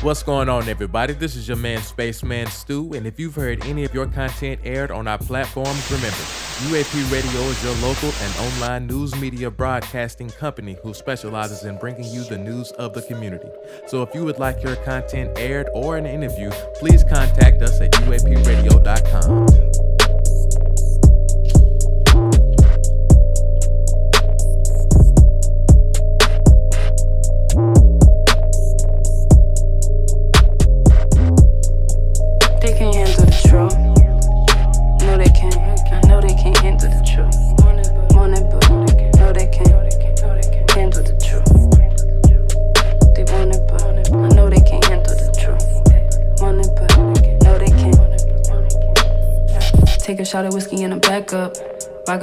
What's going on, everybody? This is your man, Spaceman Stuw, and if you've heard any of your content aired on our platforms, remember, UAP Radio is your local and online news media broadcasting company who specializes in bringing you the news of the community. So if you would like your content aired or an interview, please contact us at uapradio.com.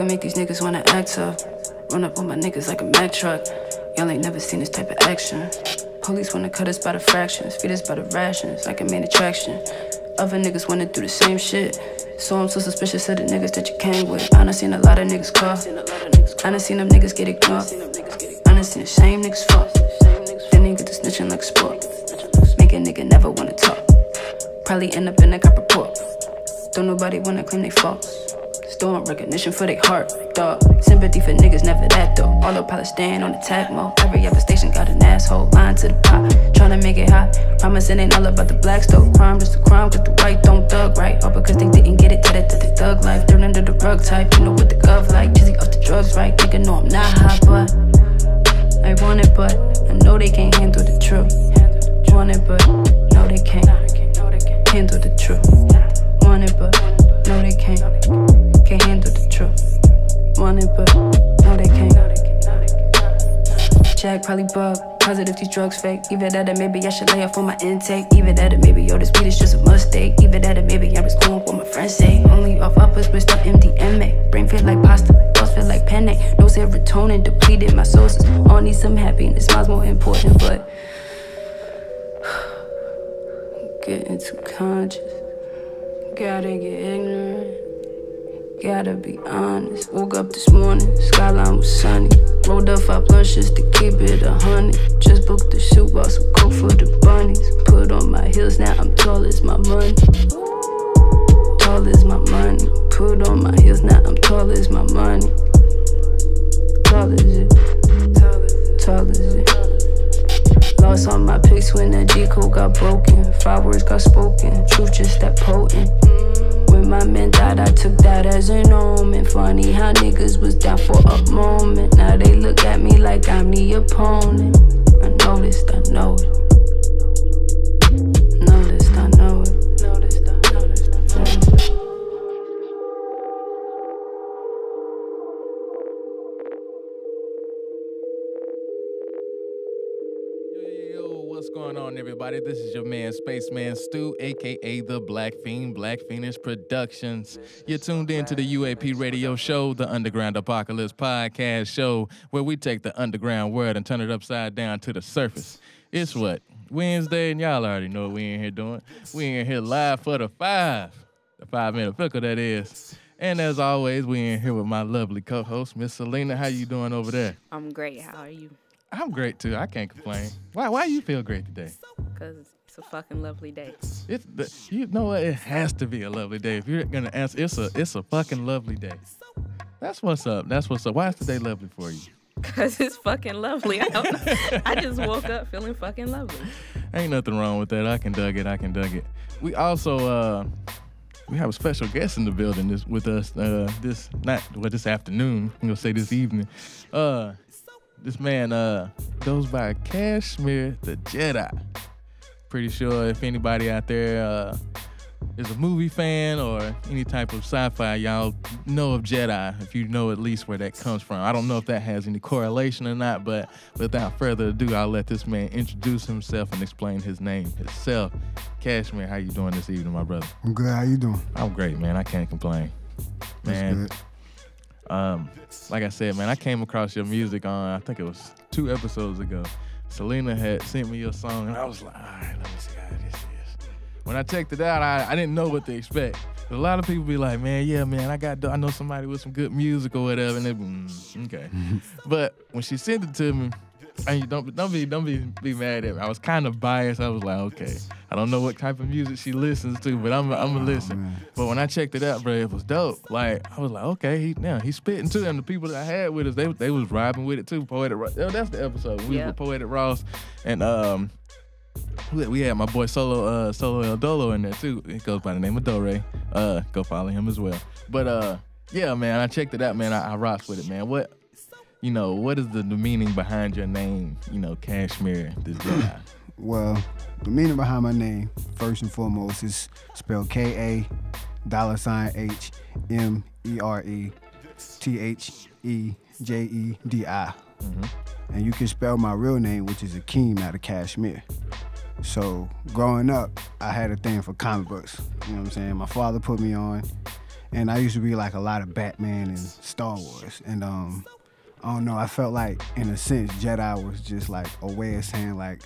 make these niggas wanna act tough. Run up on my niggas like a Mack truck. Y'all ain't never seen this type of action. Police wanna cut us by the fractions, feed us by the rations, like a main attraction. Other niggas wanna do the same shit. So I'm so suspicious of the niggas that you came with. I done seen a lot of niggas call. I done seen them niggas get ignored. I done seen the same niggas fall. Then nigga just snitching like sport. Make a nigga never wanna talk. Probably end up in a cop report. Don't nobody wanna claim they Storing recognition for their heart, dog. Sympathy for niggas, never that though. All the pilots staying on attack mode. Every other station got an asshole. Lying to the pot, tryna make it hot. Promising ain't all about the blacks though. Crime just a crime, cause the white don't thug right. All because they didn't get it, that they thug life. Thrown under the rug type, you know what the gov like. Jizzy off the drugs, right? Nigga know I'm not hot, but I want it, but I know they can't handle the truth. Want it, but no, they can't handle the truth. Want it, but no, they can't. Can't handle the truth. Want it, but no, they can't. Jack probably bug. Positive these drugs fake. Either that or maybe I should lay off on my intake. Either that or maybe yo, this weed is just a mistake. Either that or maybe I'm just going what my friends say. Only off uppers with stuff MDMA. Brain feel like pasta, thoughts feel like penne. No serotonin depleted. My sources all need some happiness. Mine's more important, but getting too conscious. Gotta get ignorant. Gotta be honest. Woke up this morning, skyline was sunny. Rolled up five just to keep it a hundred. Just booked the shoe, bought some coat for the bunnies. Put on my heels, now I'm tall as my money. Tall as my money. Put on my heels, now I'm tall as my money. Tall as it. Tall as it. Lost all my pics when that code got broken. Five words got spoken. Truth just that potent. When my man died, I took that as an omen. Funny how niggas was down for a moment. Now they look at me like I'm the opponent. I noticed, I know it. Everybody? This is your man, Spaceman Stuw, aka the Blaque Pheen, Black Phoenix Productions. You're tuned in to the UAP radio show, the Underground Apocalypse podcast show, where we take the underground world and turn it upside down to the surface. It's what? Wednesday, and y'all already know what we in here doing. We in here live for the five, the five minute pickle, that is. And as always, we in here with my lovely co-host, Miss Sylina. How you doing over there? I'm great. How are you? I'm great too. I can't complain. Why? Why you feel great today? Because it's a fucking lovely day. It's the, you know what? It has to be a lovely day. If you're gonna answer, it's a it's a fucking lovely day. That's what's up. That's what's up. Why is today lovely for you? Because it's fucking lovely. I. I just woke up feeling fucking lovely. Ain't nothing wrong with that. I can dug it. I can dug it. We also uh we have a special guest in the building this with us uh this not well this afternoon. I'm gonna say this evening. Uh this man uh goes by Cashmere the Jedi. Pretty sure if anybody out there uh is a movie fan or any type of sci-fi, y'all know of Jedi. If you know at least where that comes from, I don't know if that has any correlation or not. But without further ado, I'll let this man introduce himself and explain his name himself. Cashmere, how you doing this evening, my brother? I'm good. How you doing? I'm great, man. I can't complain. That's Man, good. Um, like I said, man, I came across your music on I think it was two episodes ago. Sylina had sent me your song, and I was like, all right, let me see how this is. When I checked it out, I, I didn't know what to expect. A lot of people be like, man, yeah, man, I got I know somebody with some good music or whatever, and they, mm, okay. but when she sent it to me, And you don't don't be don't be be mad at me. I was kind of biased. I was like, okay, I don't know what type of music she listens to, but I'm I'm gonna listen. man. But when I checked it out, bro, it was dope. Like I was like, okay, he now he's spitting too. And the people that I had with us, they they was vibing with it too. Poetic, Ro- oh, that's the episode. We Yep. were Poetic Ross, and um, we we had my boy Solo uh Solo El Dolo in there too. He goes by the name of Dore. Uh, go follow him as well. But uh, yeah, man, I checked it out, man. I, I rocked with it, man. What? You know, what is the, the meaning behind your name? You know, Cashmere, the Jedi. Well, the meaning behind my name, first and foremost, is spelled K A dollar sign H M E R E T H E J E D I. And you can spell my real name, which is Akeem out of Kashmir. So growing up, I had a thing for comic books. You know what I'm saying? My father put me on, and I used to be like a lot of Batman and Star Wars. And um, I don't know. I felt like, in a sense, Jedi was just like a way of saying like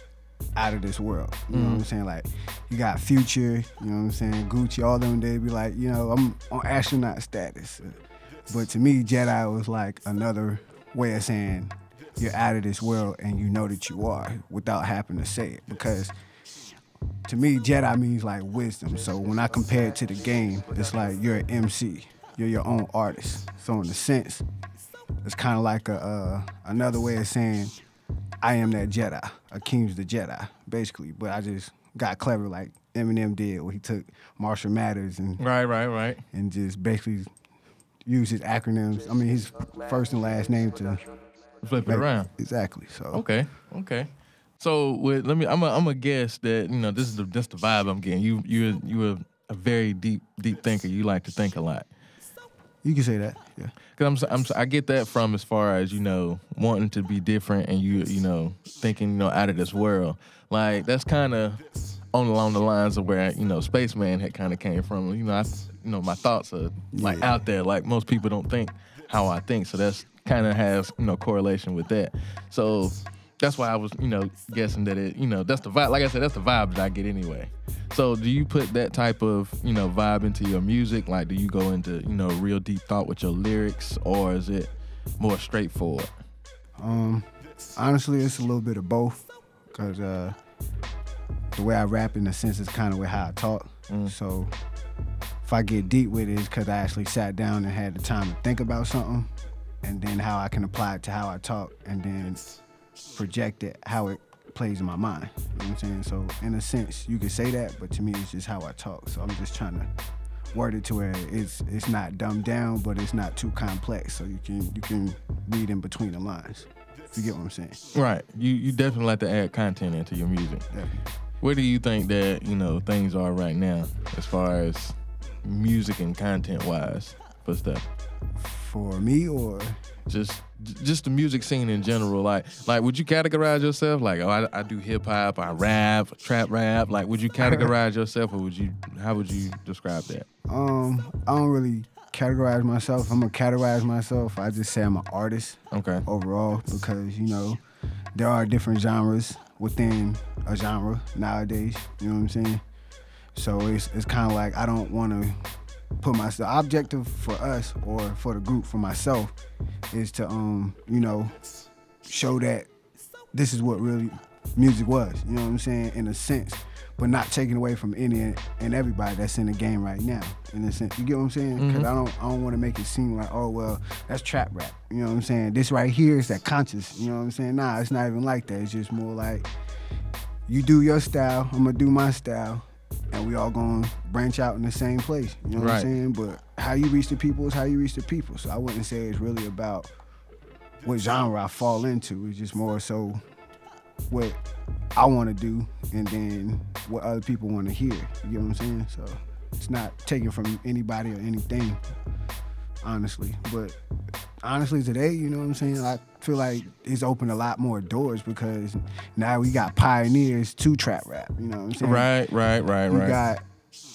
out of this world. You know what I'm mm. saying? Like you got Future. You know what I'm saying? Gucci. All them They'd be like, you know, I'm on astronaut status. But to me, Jedi was like another way of saying you're out of this world and you know that you are without having to say it. Because to me, Jedi means like wisdom. So when I compare it to the game, it's like you're an MC. You're your own artist. So in a sense, it's kind of like a uh, another way of saying I am that Jedi. Akeem's the Jedi, basically. But I just got clever like Eminem did, where he took Marshall Mathers and right, right, right. and just basically used his acronyms. I mean, his first and last name to Flip it around. Exactly. So Okay, okay. So with let me, I'm a, I'm a guess that you know this is the that's the vibe I'm getting. You you you a, a very deep deep thinker. You like to think a lot. You can say that. Yeah. Cause I'm, s- I'm s- I get that from as far as you know wanting to be different and you you know thinking you know out of this world. Like that's kind of on along the lines of where you know Spaceman had kind of came from. You know I you know my thoughts are like Yeah. out there. Like most people don't think how I think. So that's kind of has you know correlation with that. So that's why I was you know guessing that it you know that's the vibe. Like I said, that's the vibe that I get anyway. So do you put that type of you know vibe into your music? Like do you go into you know real deep thought with your lyrics, or is it more straightforward? Um, honestly, it's a little bit of both, cause uh, the way I rap, in a sense, is kind of with how I talk. So if I get deep with it, it's cause I actually sat down and had the time to think about something, and then how I can apply it to how I talk, and then project it how it plays in my mind. You know what I'm saying? So in a sense, you could say that, but to me, it's just how I talk. So I'm just trying to word it to where it's it's not dumbed down, but it's not too complex. So you can you can read in between the lines. If you get what I'm saying? Right. You you definitely like to add content into your music. Definitely. Where do you think that you know things are right now as far as music and content wise for stuff? For me or Just just the music scene in general. Like like would you categorize yourself like oh I, I do hip hop, I rap, trap rap. Like would you categorize yourself or would you how would you describe that? um, I don't really categorize myself. I'm gonna categorize myself. I just say I'm an artist Okay. overall because you know there are different genres within a genre nowadays. You know what I'm saying? So it's it's kind of like I don't want to put myself objective for us or for the group for myself is to um you know show that this is what really music was. You know what I'm saying? In a sense. But not taking away from any and everybody that's in the game right now. In a sense, you get what I'm saying? Because I don't, I don't want to make it seem like, oh well, that's trap rap. You know what I'm saying? This right here is that conscious. You know what I'm saying? Nah, it's not even like that. It's just more like you do your style, I'm gonna do my style, and we all gonna branch out in the same place. You know what Right. I'm saying? But how you reach the people is how you reach the people. So I wouldn't say it's really about what genre I fall into. It's just more so what I want to do, and then what other people want to hear. You know what I'm saying? So it's not taken from anybody or anything, honestly. But honestly, today, you know what I'm saying? I feel like it's opened a lot more doors because now we got pioneers to trap rap. You know what I'm saying? Right, right, right, You right. got,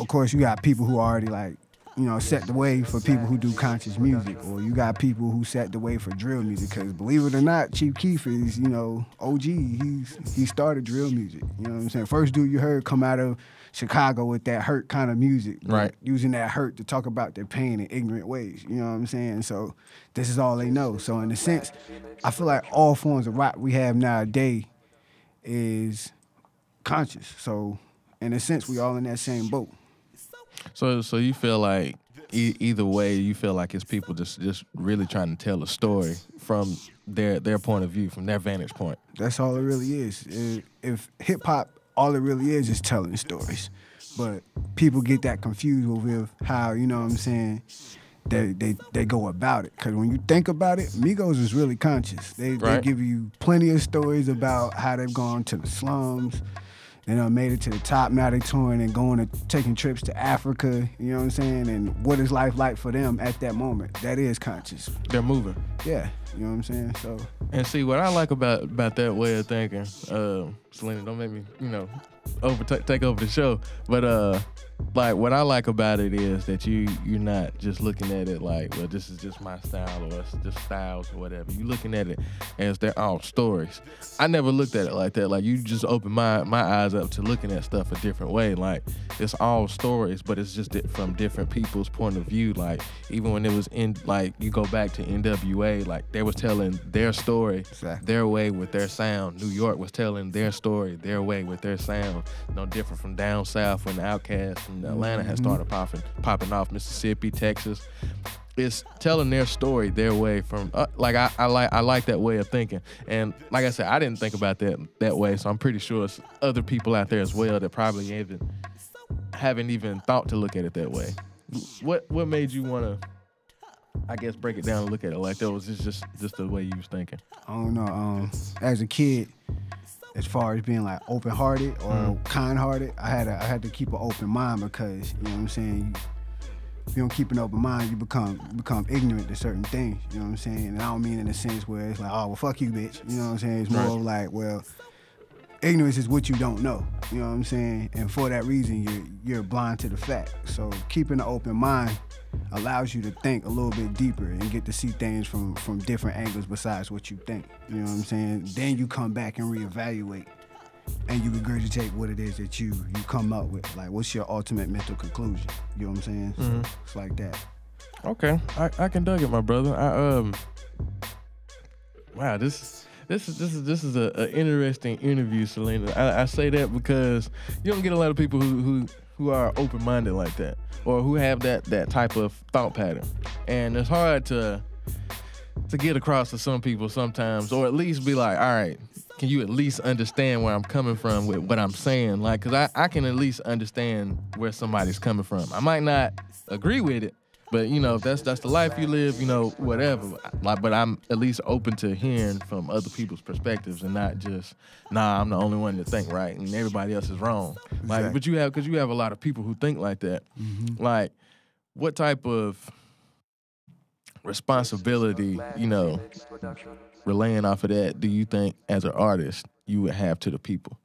of course, you got people who already like you know, set the way for people who do conscious music, or you got people who set the way for drill music. Because believe it or not, Chief Keef is, you know, OG. He's he started drill music. You know what I'm saying? First dude you heard come out of Chicago with that hurt kind of music, Right. Using that hurt to talk about their pain in ignorant ways. You know what I'm saying? So this is all they know. So in a sense, I feel like all forms of rock we have nowadays is conscious. So in a sense, we all in that same boat. So so you feel like e- either way, you feel like it's people just just really trying to tell a story from their their point of view, from their vantage point. That's all it really is. If, if hip hop, all it really is is telling stories. But people get that confused with how, you know what I'm saying, they they, they go about it. Because when you think about it, Migos is really conscious. They, Right. they give you plenty of stories about how they've gone to the slums. They done made it to the top. Now they touring and going to taking trips to Africa. You know what I'm saying? And what is life like for them at that moment? That is conscious. They're moving. Yeah. You know what I'm saying? So And see what I like about about that way of thinking, uh, Sylina, don't make me, you know, over take over the show. But uh, like what I like about it is that you you're not just looking at it like, well, this is just my style or it's just styles or whatever. You're looking at it as they're all stories. I never looked at it like that. Like you just open my my eyes up to looking at stuff a different way. Like it's all stories, but it's just from different people's point of view. Like even when it was in like you go back to NWA, like they was telling their story Exactly. their way with their sound. New York was telling their story their way with their sound. No different from down south when the OutKast and Atlanta has started popping popping off. Mississippi, Texas. It's telling their story their way from uh, like I, I like I like that way of thinking. And like I said, I didn't think about that that way, so I'm pretty sure it's other people out there as well that probably even haven't even thought to look at it that way. What what made you want to I guess break it down and look at it like that was just just, just the way you was thinking. I don't know. Um, as a kid, as far as being like open hearted or Mm. kind hearted, I had to, I had to keep an open mind because you know what I'm saying. You, if you don't keep an open mind, you become you become ignorant to certain things. You know what I'm saying. And I don't mean in a sense where it's like, oh well, fuck you, bitch. You know what I'm saying. It's more Right. of like, well, ignorance is what you don't know. You know what I'm saying. And for that reason, you're you're blind to the fact. So keeping an open mind allows you to think a little bit deeper and get to see things from from different angles besides what you think. You know what I'm saying? Then you come back and reevaluate and you regurgitate what it is that you you come up with. Like what's your ultimate mental conclusion? You know what I'm saying? So it's like that. Okay, I, I can dug it, my brother. I um, wow, this this is this is this is a, a interesting interview, Sylina. I, I say that because you don't get a lot of people who who who are open minded like that, or who have that that type of thought pattern, and it's hard to to get across to some people sometimes, or at least be like, all right. Can you at least understand where I'm coming from with what I'm saying? Like, cause I, I can at least understand where somebody's coming from. I might not agree with it, but you know, if that's that's the life you live, you know, whatever. Like, but I'm at least open to hearing from other people's perspectives and not just, nah, I'm the only one to think right and everybody else is wrong. Like, but you have because you have a lot of people who think like that. Like, what type of responsibility, you know, relaying off of that, do you think as an artist you would have to the people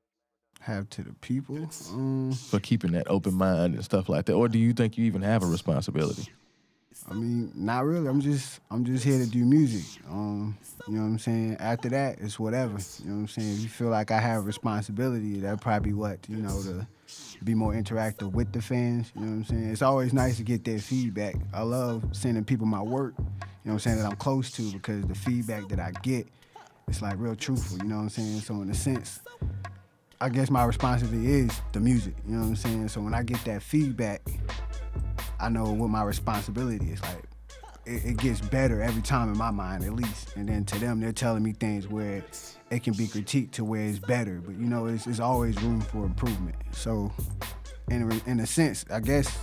Have to the people. Um, for keeping that open mind and stuff like that, or do you think you even have a responsibility? I mean, not really. I'm just I'm just here to do music. Um, you know what I'm saying? After that, it's whatever. You know what I'm saying? If you feel like I have responsibility, that probably what, you know, to be more interactive with the fans. You know what I'm saying? It's always nice to get their feedback. I love sending people my work, you know what I'm saying, that I'm close to because the feedback that I get, it's like real truthful, you know what I'm saying? So in a sense, I guess my responsibility is the music, you know what I'm saying? So when I get that feedback, I know what my responsibility is. Like, it, it gets better every time in my mind, at least. And then to them, they're telling me things where it can be critiqued to where it's better. But you know, it's, it's always room for improvement. So, in in a sense, I guess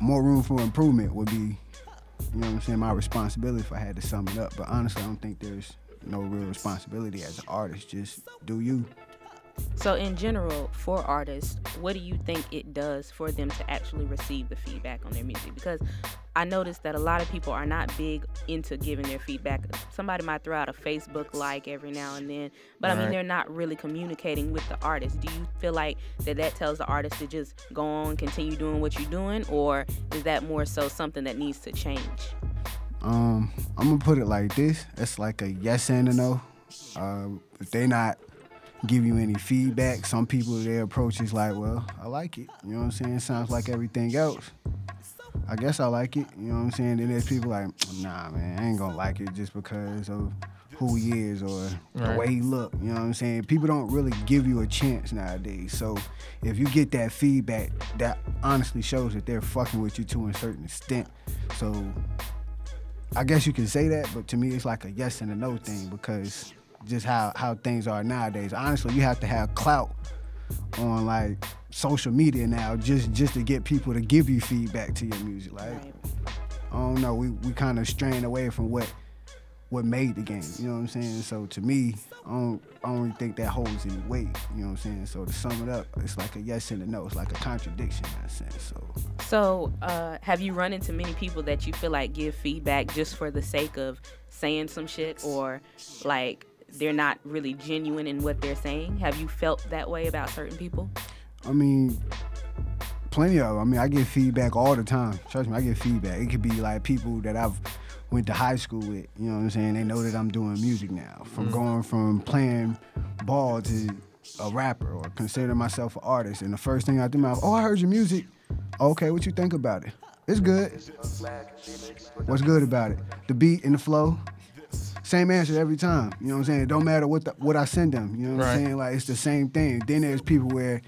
more room for improvement would be, you know what I'm saying, my responsibility if I had to sum it up. But honestly, I don't think there's no real responsibility as an artist. Just do you. So, in general, for artists, what do you think it does for them to actually receive the feedback on their music? Because I noticed that a lot of people are not big into giving their feedback. Somebody might throw out a Facebook like every now and then, but I mean, Right. they're not really communicating with the artist. Do you feel like that that tells the artist to just go on, continue doing what you're doing, or is that more so something that needs to change? Um, I'm gonna put it like this. It's like a yes and a no. Uh, if they not give you any feedback, some people their approach is like, well, I like it. You know what I'm saying? Sounds like everything else. I guess I like it. You know what I'm saying? Then there's people like, nah, man, I ain't gonna like it just because of who he is or the way he look. You know what I'm saying? People don't really give you a chance nowadays. So if you get that feedback, that honestly shows that they're fucking with you to a certain extent. So I guess you can say that, but to me, it's like a yes and a no thing because just how how things are nowadays. Honestly, you have to have clout on like social media now just just to get people to give you feedback to your music. Like Right. I don't know, we we kind of strain away from what what made the game. You know what I'm saying? So to me, I don't I don't think that holds any weight. You know what I'm saying? So to sum it up, it's like a yes and a no. It's like a contradiction in a sense. So So, uh, have you run into many people that you feel like give feedback just for the sake of saying some shit or like they're not really genuine in what they're saying? Have you felt that way about certain people? I mean, plenty of. 'em. I mean, I get feedback all the time. Trust me, I get feedback. It could be like people that I've went to high school with. You know what I'm saying? They know that I'm doing music now. From mm. going from playing ball to a rapper or considering myself an artist. And the first thing out their mouth, oh, I heard your music. Okay, what you think about it? It's good. What's good about it? The beat and the flow. Same answer every time. You know what I'm saying? It don't matter what the, what I send them. You know what I'm saying? Like it's the same thing. Then there's people where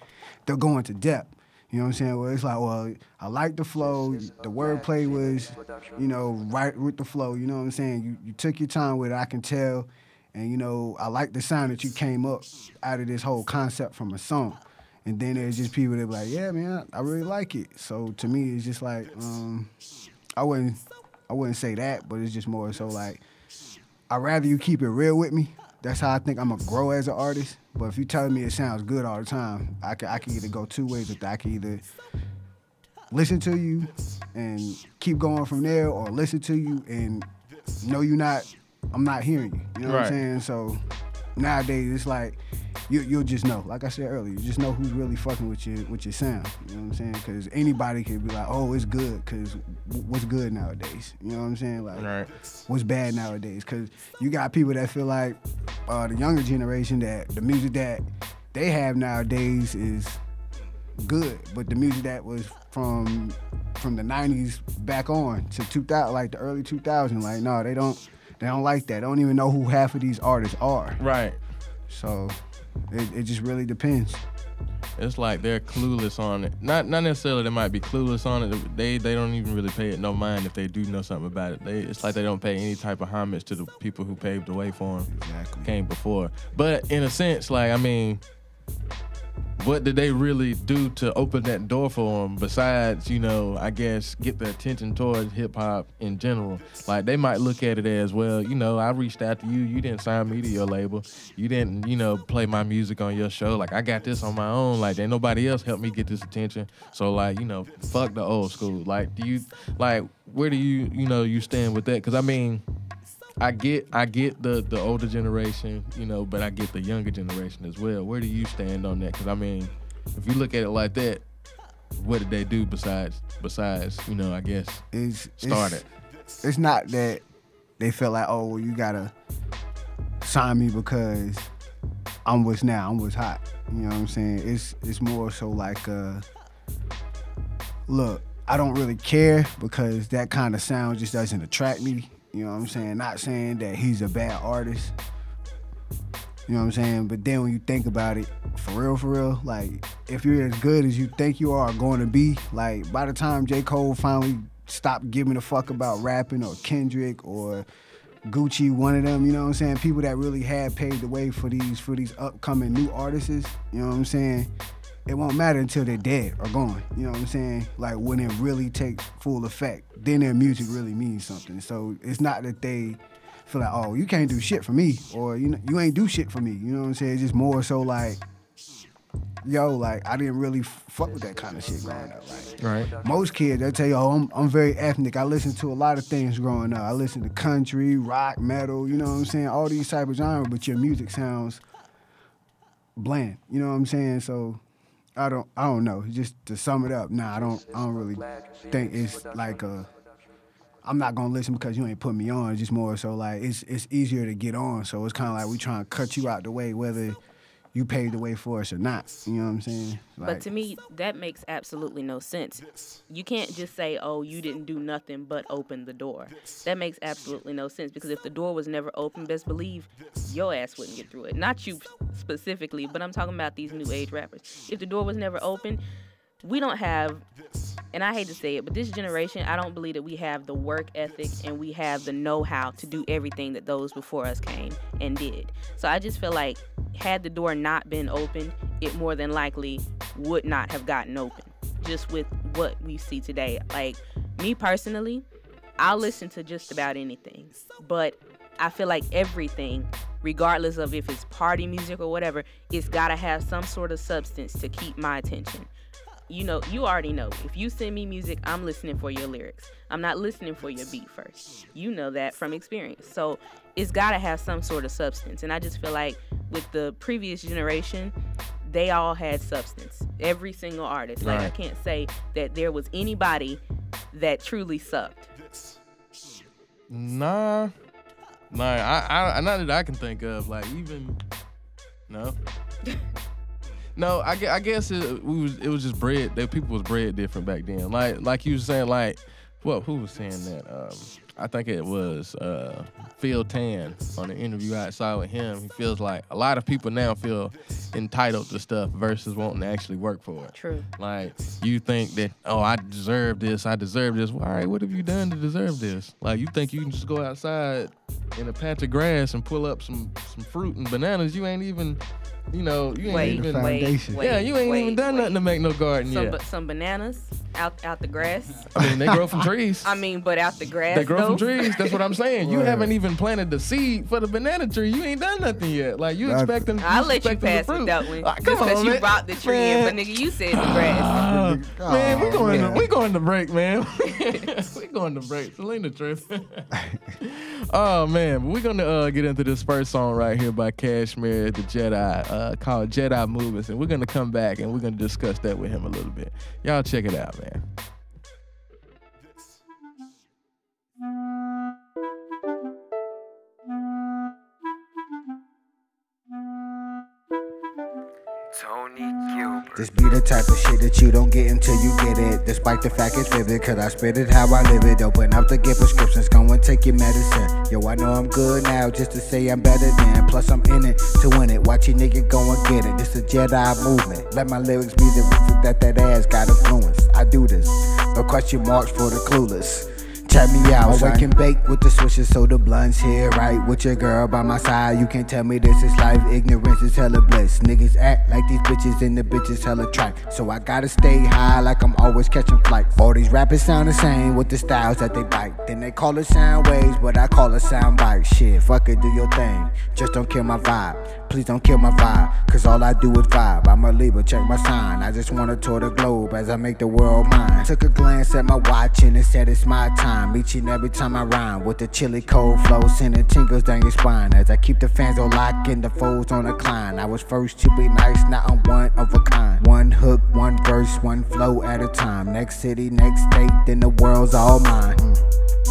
they're going to depth. You know what I'm saying? Where it's like, well, I like the flow. The wordplay was, you know, right with the flow. You know what I'm saying? You you took your time with it. I can tell, and you know, I like the sound that you came up out of this whole concept from a song. And then there's just people that be like, yeah, man, I really like it. So to me, it's just like, um, I wouldn't, I wouldn't say that, but it's just more so like, I'd rather you keep it real with me. That's how I think I'm gonna grow as an artist. But if you telling me it sounds good all the time, I can I can either go two ways with that. I can either listen to you and keep going from there, or listen to you and know you're not I'm not hearing you. You know what Right. I'm saying? So nowadays it's like you you'll just know. Like I said earlier, you just know who's really fucking with your with your sound. You know what I'm saying? Because anybody can be like, oh, it's good. Because what's good nowadays? You know what I'm saying? Like Right. what's bad nowadays. Because you got people that feel like uh, the younger generation that the music that they have nowadays is good, but the music that was from from the '90s back on to 2000, like the early 2000s, like no, they don't they don't like that. They don't even know who half of these artists are. Right. So it, it just really depends. It's like they're clueless on it. Not not necessarily they might be clueless on it. They they don't even really pay it no mind if they do know something about it. They it's like they don't pay any type of homage to the people who paved the way for them. Exactly. Came before. But in a sense, like I mean, what did they really do to open that door for them besides, you know, I guess get the attention towards hip hop in general? Like they might look at it as, well, you know, I reached out to you, you didn't sign me to your label. You didn't, you know, play my music on your show. Like I got this on my own. Like ain't nobody else helped me get this attention. So like, you know, fuck the old school. Like do you like where do you, you know, you stand with that? Cause I mean, I get I get the the older generation, you know, but I get the younger generation as well. Where do you stand on that? Because I mean, if you look at it like that, what did they do besides besides you know I guess It's Start it's. It's not that they feel like, oh, well, you gotta sign me because I'm what's now, I'm what's hot. You know what I'm saying? It's it's more so like, uh, look, I don't really care because that kind of sound just doesn't attract me. You know what I'm saying? Not saying that he's a bad artist. You know what I'm saying? But then when you think about it, for real, for real, like if you're as good as you think you are going to be, like by the time J. Cole finally stopped giving a fuck about rapping or Kendrick or Gucci, one of them, you know what I'm saying? People that really had paved the way for these for these upcoming new artists, you know what I'm saying? It won't matter until they're dead or gone. You know what I'm saying? Like when it really takes full effect, then their music really means something. So it's not that they feel like, oh, you can't do shit for me, or you know, you ain't do shit for me. You know what I'm saying? It's just more so like yo, like I didn't really fuck with that kind of shit growing up. Like Right. most kids, they tell you, oh, I'm, I'm very ethnic. I listen to a lot of things growing up. I listen to country, rock, metal, you know what I'm saying? All these type of genres, but your music sounds bland. You know what I'm saying? So I don't I don't know. Just to sum it up, nah, I don't I don't really think it's like a I'm not gonna listen because you ain't put me on. It's just more so like it's it's easier to get on. So it's kind of like we trying to cut you out the way, whether you paved the way for us or not. You know what I'm saying? But to me, that makes absolutely no sense. You can't just say, "Oh, you didn't do nothing but open the door." That makes absolutely no sense because if the door was never open, best believe your ass wouldn't get through it. Not you specifically, but I'm talking about these new age rappers. If the door was never open, we don't have and I hate to say it, but this generation, I don't believe that we have the work ethic and we have the know-how to do everything that those before us came and did. So I just feel like had the door not been open, it more than likely would not have gotten open. Just with what we see today. Like me personally, I'll listen to just about anything. But I feel like everything, regardless of if it's party music or whatever, it's gotta have some sort of substance to keep my attention you know, you already know. If you send me music, I'm listening for your lyrics. I'm not listening for your beat first. You know that from experience. So it's got to have some sort of substance. And I just feel like with the previous generation, they all had substance. Every single artist. Like I can't say that there was anybody that truly sucked. Nah, nah. I, I, not that I can think of. Like even, no, no. I, I guess it, we was, it was just bred. That people was bred different back then. Like, like you was saying, like, well, Who was saying that? Um, I think it was uh, Phil Tan on the interview I saw with him. He feels like a lot of people now feel entitled to stuff versus wanting to actually work for it. True. Like you think that oh I deserve this, I deserve this. Well, all right, what have you done to deserve this? Like you think you can just go outside in a patch of grass and pull up some some fruit and bananas? You ain't even, you know, you ain't Wait, even. Wait, foundation. wait, yeah, you ain't wait, even done wait. nothing to make no garden Some, yet. ba- some bananas out out the grass. I mean, they grow from trees. I mean, but out the grass. they grow from trees. That's what I'm saying. You haven't even planted the seed for the banana tree. You ain't done nothing yet. Like you That's- expecting. I'll let you pass fruit. with that one. Ah, Just come because on, you brought the tree in, but Man. nigga, you said the grass. Uh, man, we going man. to we going to break, man. we going to break. Sylina trip. oh man, we're gonna uh, get into this first song right here by Cashmere, the Jedi, uh, called Jedi Movements, and we're gonna come back and we're gonna discuss that with him a little bit. Y'all check it out, man. Tony This be the type of shit that you don't get until you get it. Despite the fact it's vivid, cause I spit it how I live it. Open up to get prescriptions, go and take your medicine. Yo, I know I'm good now, just to say I'm better than. Plus, I'm in it to win it. Watch your nigga go and get it. This a Jedi movement. Let my lyrics be the reason that that ass got influence. I do this. No question marks for the clueless. Check me out, I can bake with the switches so the blunts here, right? With your girl by my side, you can't tell me this is life. Ignorance is hella bliss. Niggas act like these bitches and the bitches hella tripe. So I gotta stay high like I'm always catching flights. All these rappers sound the same with the styles that they bite. Then they call it sound waves, but I call it sound bite. Shit, fuck it, do your thing. Just don't kill my vibe. Please don't kill my vibe, cause all I do is vibe. I'm a Libra, check my sign. I just wanna tour the globe as I make the world mine. Took a glance at my watch and it said it's my time. Each and every time I rhyme with the chilly cold flow, sending tingles down your spine. As I keep the fans on lock and the foes on decline. I was first to be nice, not I'm one of a kind. One hook, one verse, one flow at a time. Next city, next state, then the world's all mine. Mm.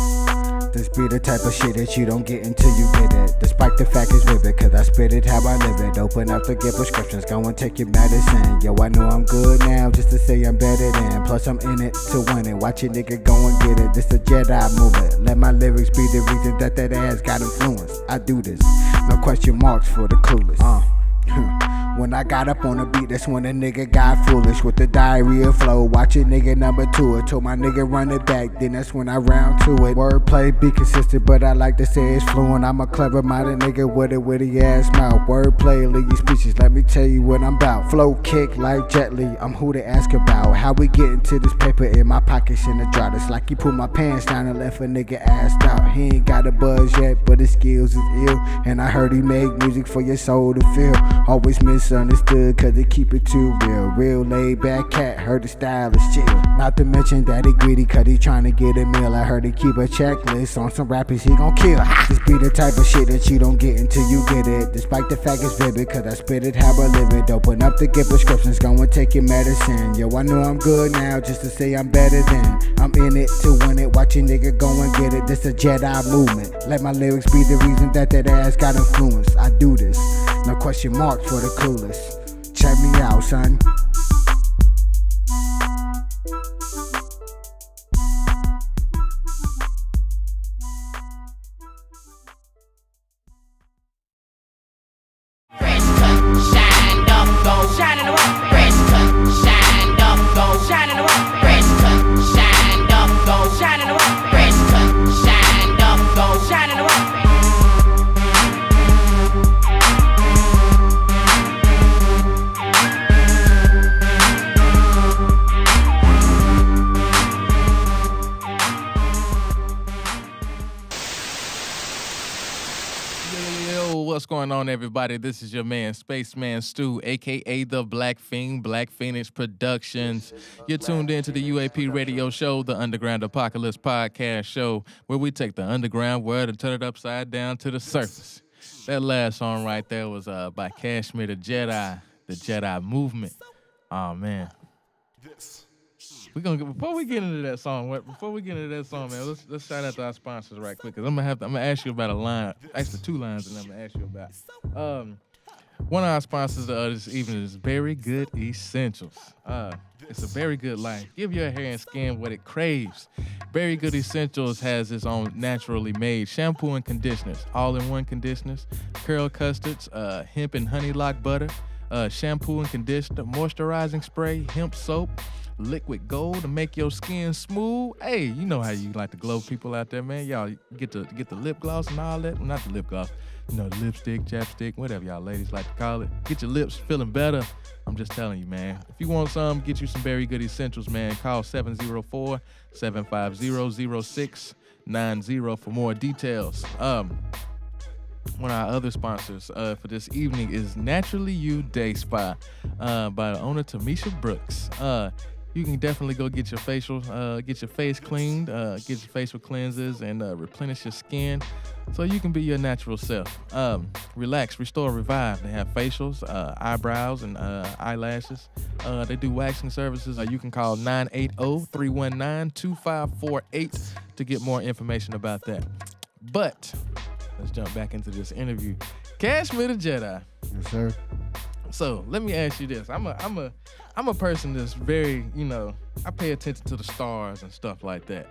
This be the type of shit that you don't get until you get it. Despite the fact it's vivid, cause I spit it how I live it. Open up to get prescriptions, go and take your medicine. Yo, I know I'm good now, just to say I'm better than. Plus, I'm in it to win it. Watch your nigga go and get it. This a Jedi movement. Let my lyrics be the reason that that ass got influence. I do this, no question marks for the clueless. Uh. When I got up on the beat, that's when a nigga got foolish with the diarrhea flow. Watch a nigga number two it. Told my nigga run it back, then that's when I round to it. Wordplay be consistent, but I like to say it's fluent. I'm a clever minded nigga with a witty ass mouth. Wordplay, leave you speeches. Let me tell you what I'm about. Flow kick like Jet Li. I'm who to ask about. How we get into this paper in my pockets in the drought. It's like you put my pants down and left a nigga assed out. He ain't got a buzz yet, but his skills is ill. And I heard he make music for your soul to feel. Always miss misunderstood cause they keep it too real. Real laid back cat, heard the style is chill. Not to mention that he greedy cause he tryna get a meal. I heard he keep a checklist on some rappers he gon' kill. This be the type of shit that you don't get until you get it. Despite the fact it's vivid cause I spit it how I live it. Open up to get prescriptions, go and take your medicine. Yo, I know I'm good now just to say I'm better than. I'm in it to win it, watch a nigga go and get it. This a Jedi movement. Let my lyrics be the reason that that ass got influence. I do this. No question marks for the coolest. Check me out, son. Going on, everybody? This is your man, Spaceman Stuw, aka the Blaque Pheen, Black Phoenix Productions. You're tuned in to the UAP radio show, the Underground Apocalypse podcast show, where we take the underground world and turn it upside down to the surface. That last song right there was uh, by Cashmere the Jedi, the Jedi Movement. Oh man. We're gonna before we get into that song, what- before we get into that song, man, let's let's shout out to our sponsors right quick. Cause I'm gonna have to, I'm gonna ask you about a line, actually two lines, and I'm gonna ask you about. Um, one of our sponsors uh, this evening is Berry Good Essentials. Uh, it's a very good life. Give your hair and skin what it craves. Berry Good Essentials has its own naturally made shampoo and conditioners, all-in-one conditioners, curl custards, uh, hemp and honey lock butter, uh, shampoo and conditioner, moisturizing spray, hemp soap, liquid gold to make your skin smooth. Hey, you know how you like to glow people out there, man. Y'all get the get the lip gloss and all that. Well, not the lip gloss, you know, lipstick, chapstick, whatever y'all ladies like to call it. Get your lips feeling better. I'm just telling you, man. If you want some, get you some Berry Good Essentials, man. Call 704-750-0690 for more details. Um, one of our other sponsors uh, for this evening is Naturally U Day Spa uh, by the owner Tamisha Brooks. Uh, you can definitely go get your facial, uh, get your face cleaned, uh, get your facial cleanses, and uh, replenish your skin so you can be your natural self. Um, relax, restore, revive. They have facials, uh, eyebrows, and uh, eyelashes. Uh, they do waxing services. You can call 980-319-2548 to get more information about that. But let's jump back into this interview. Kashmir the Jedi. Yes, sir. So let me ask you this: I'm a I'm a I'm a person that's very you know I pay attention to the stars and stuff like that.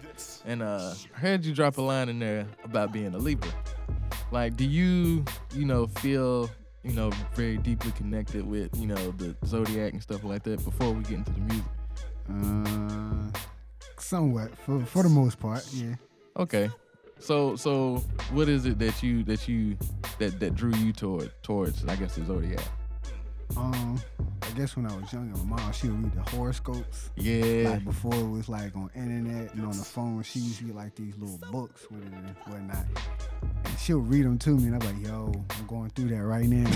And uh, I heard you drop a line in there about being a Libra. Like, do you you know feel you know very deeply connected with you know the zodiac and stuff like that before we get into the music? Uh, somewhat for for the most part, yeah. Okay. So so what is it that you that you that that drew you toward towards I guess the zodiac? Um, I guess when I was younger, my mom she would read the horoscopes. Yeah. Like before it was like on internet and on the phone, she used to get like these little books with it and whatnot. She'll read them to me, and I'm like, "Yo, I'm going through that right now."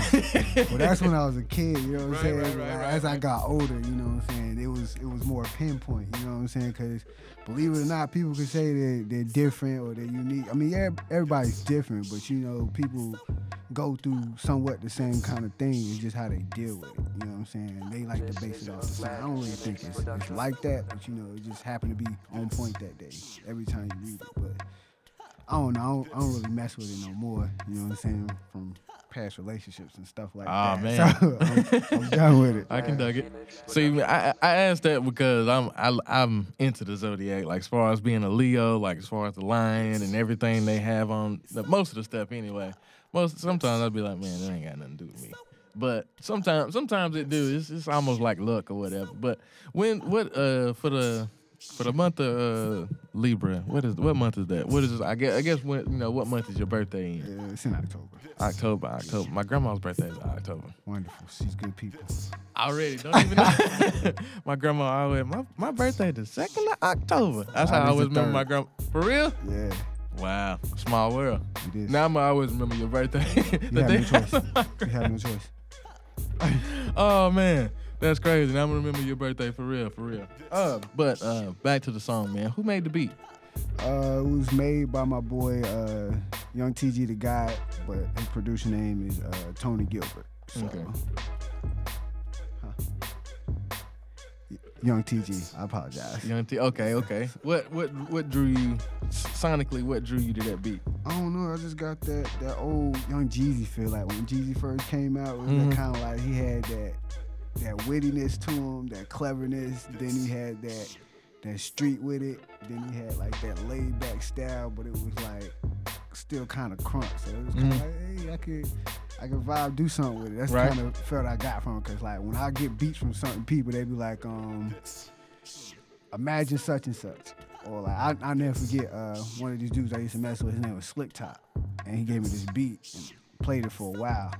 well, that's when I was a kid, you know what I'm saying? right, right, right, As I got older, you know what I'm saying, it was it was more pinpoint, you know what I'm saying? Because believe it or not, people can say they're, they're different or they're unique. I mean, yeah, everybody's different, but you know, people go through somewhat the same kind of thing. It's just how they deal with it. You know what I'm saying? They like to base it off the same. I don't really think it's, it's like that, but you know, it just happened to be on point that day every time you read it. But I don't know. I don't, I don't really mess with it no more. You know what I'm saying? From past relationships and stuff like Aw, that. man. So I'm, I'm done with it. I can dug it. See, I I asked that because I'm I, I'm into the zodiac, like as far as being a Leo, like as far as the lion and everything they have on the, most of the stuff anyway. Most sometimes I'll be like, man, that ain't got nothing to do with me. But sometimes sometimes it do. It's it's almost like luck or whatever. But when what uh for the for the month of uh, Libra, what is what month is that? What is I guess I guess when you know what month is your birthday in? Yeah, it's in October. October, October. My grandma's birthday is October. Wonderful. She's good people. Already, don't even know. my grandma always my, my birthday the second of October. That's how I always remember my grandma. For real? Yeah, Wow, small world. Now I'm always remember your birthday. you the have no choice. You have no choice. oh man, that's crazy. And I'm gonna remember your birthday for real, for real. Uh, but uh, back to the song, man. Who made the beat? Uh, it was made by my boy uh, Young TG the guy, but his producer name is uh, Tony Gilbert. So, Okay. Young TG, I apologize. Young T. Okay, okay. What what what drew you sonically? What drew you to that beat? I don't know. I just got that that old Young Jeezy feel. Like when Jeezy first came out, it was Mhm. kind of like he had that that wittiness to him, that cleverness. Then he had that that street with it. Then he had like that laid back style, but it was like still kind of crunk. So it was kind of Mhm. like, hey, I could I could vibe, do something with it. That's Right. kind of felt I got from it. Cause like when I get beats from certain people, they be like, um, imagine such and such. Or like I I never forget uh, one of these dudes I used to mess with. His name was Slick Top, and he gave me this beat and played it for a while.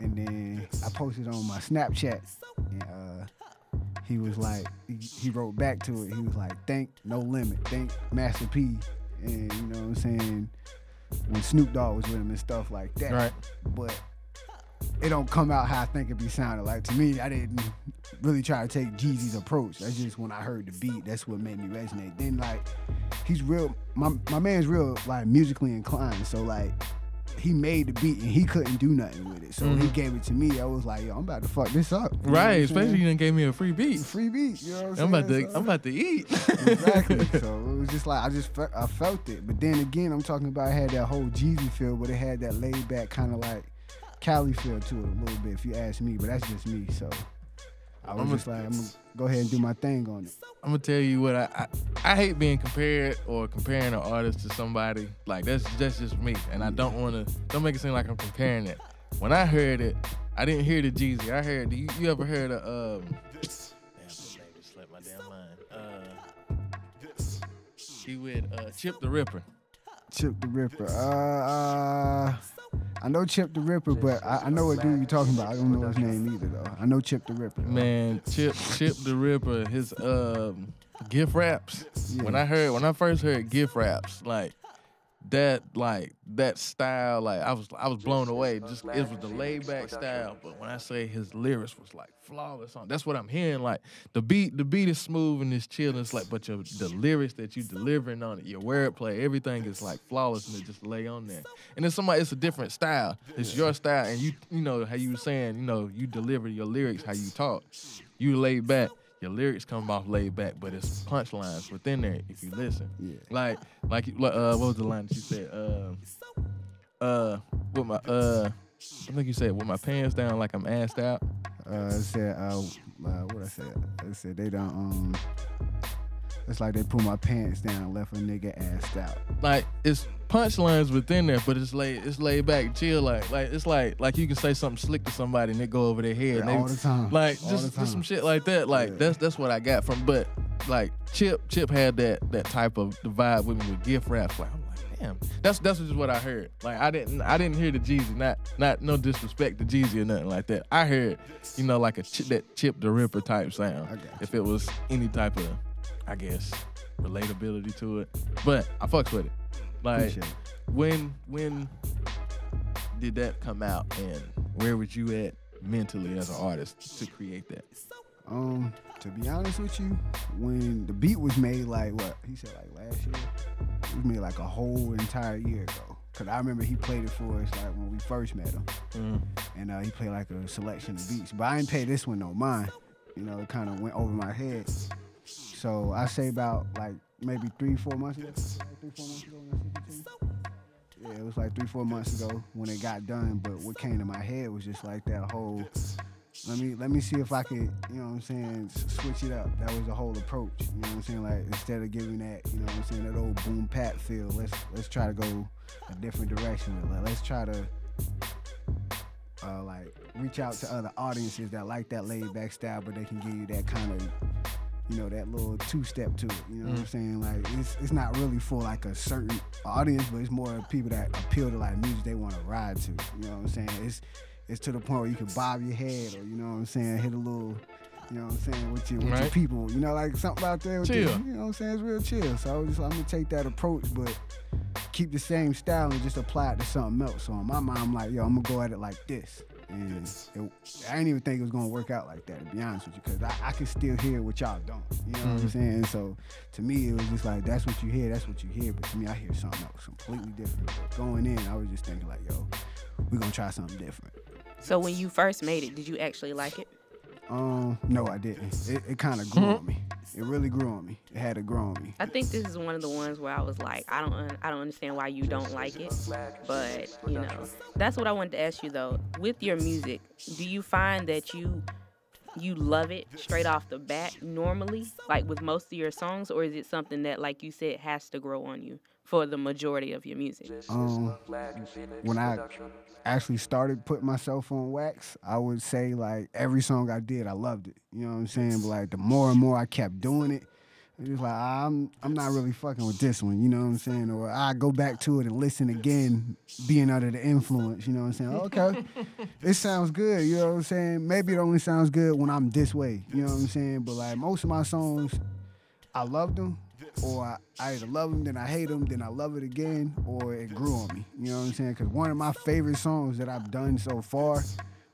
And then I posted on my Snapchat, and uh, he was like, he, he wrote back to it. He was like, "Thank No Limit, thank Master P," and you know what I'm saying. When Snoop Dogg was with him and stuff like that, Right. but it don't come out how I think it be sounded. Like to me, I didn't really try to take Jeezy's approach. That's just when I heard the beat, that's what made me resonate. Then like he's real my my man's real like musically inclined. So like he made the beat and he couldn't do nothing with it. So he Mhm. gave it to me. I was like, yo, I'm about to fuck this up. You Right, especially you done gave me a free beat. free beat. You know what I'm, I'm about to So- I'm about to eat. exactly. so it was just like I just fe- I felt it. But then again, I'm talking about it had that whole Jeezy feel, but it had that laid back kind of like Cali feel to it a little bit, if you ask me. But that's just me. So I was I'ma- just like, I'm gonna go ahead and do my thing on it. I'm gonna tell you what I, I I hate being compared or comparing an artist to somebody. Like that's that's just me, and I don't want to. Don't make it seem like I'm comparing it. When I heard it, I didn't hear the Jeezy. I heard. You, you ever heard of um? Damn, his name just slipped my damn mind. Uh, he with uh Chip the Ripper. Chip the Ripper. Uh, uh I know Chip the Ripper, but I, I know what dude you're talking about. I don't know his name either though. I know Chip the Ripper. though. Man, Chip Chip the Ripper, his um gift raps. When I heard when I first heard gift raps, like that like that style, like I was I was blown away. Just it was the laid back style. But when I say his lyrics was like flawless on that's what I'm hearing. Like the beat, the beat is smooth and it's chill. It's like but your the lyrics that you delivering on it, your wordplay, everything is like flawless and it just lay on there. And it's somebody it's a different style. It's your style and you you know how you were saying, you know, you deliver your lyrics how you talk. You laid back. Your lyrics come off laid back, but it's punchlines within there if you listen. Yeah. Like, like, uh, what was the line that you said? Uh, uh, with my, uh, I think you said with my pants down, like I'm assed out. Uh, it said, uh, uh, what I said? It said they don't, um, it's like they pull my pants down and left a nigga assed out. Like it's punchlines within there, but it's laid, it's laid back, chill. Like, like it's like, like you can say something slick to somebody and it go over their head. Yeah, they- all the time. Like All just, the just some shit like that. Like Yeah. that's that's what I got from. But like Chip, Chip had that that type of the vibe with me with gift raps. Like I'm like, damn, that's that's just what I heard. Like I didn't I didn't hear the Jeezy. Not not no disrespect to Jeezy or nothing like that. I heard you know like a Chip, that Chip the Ripper type sound. If it was any type of, I guess, relatability to it. But I fucks with it. Like Appreciate it. when when did that come out and where was you at mentally as an artist to create that? Um, to be honest with you, when the beat was made, like what he said, like last year, it was made like a whole entire year ago. Cause I remember he played it for us like when we first met him, Mm. and uh, he played like a selection of beats. But I didn't pay this one no mind. You know, it kind of went over my head. So I say about like maybe three, four months ago. Three, four months ago. when I sent it? Yeah, it was like three, four months ago when it got done. But what came to my head was just like that whole. Let me let me see if I could, you know what I'm saying, switch it up. That was the whole approach. You know what I'm saying? Like instead of giving that, you know what I'm saying, that old boom bap feel, let's let's try to go a different direction. Like, let's try to uh, like reach out to other audiences that like that laid back style, but they can give you that kind of you know, that little two step to it. You know what I'm mm. saying? Like it's it's not really for like a certain audience, but it's more people that appeal to like music they want to ride to. You know what I'm saying? It's it's to the point where you can bob your head or you know what I'm saying, hit a little you know what I'm saying, with your with your people. You know, like something out there with Chill. your- you know what I'm saying? It's real chill. So I was just I'm gonna take that approach, but keep the same style and just apply it to something else. So in my mind, I'm like, yo, I'm gonna go at it like this. And it, I didn't even think it was gonna work out like that. To be honest with you, because I, I can still hear what y'all don't. You know what I'm Mhm. saying? So to me, it was just like that's what you hear, that's what you hear. But to me, I hear something that was completely different. Going in, I was just thinking like, yo, we're gonna try something different. So when you first made it, did you actually like it? Um, no, I didn't. It, it kind of grew on me. It really grew on me. It had to grow on me. I think this is one of the ones where I was like, I don't, un- I don't understand why you don't like it, but you know, that's what I wanted to ask you though. With your music, do you find that you, you love it straight off the bat normally, like with most of your songs, or is it something that, like you said, has to grow on you for the majority of your music? Um, when I actually started putting myself on wax, I would say like every song I did, I loved it. You know what I'm saying? But like the more and more I kept doing it, it's just like I'm I'm not really fucking with this one. You know what I'm saying? Or I go back to it and listen again, being under the influence. You know what I'm saying? Okay, it sounds good. You know what I'm saying? Maybe it only sounds good when I'm this way. You know what I'm saying? But like most of my songs, I loved them, or I, either love them, then I hate them, then I love it again, or it grew on me. You know what I'm saying? Because one of my favorite songs that I've done so far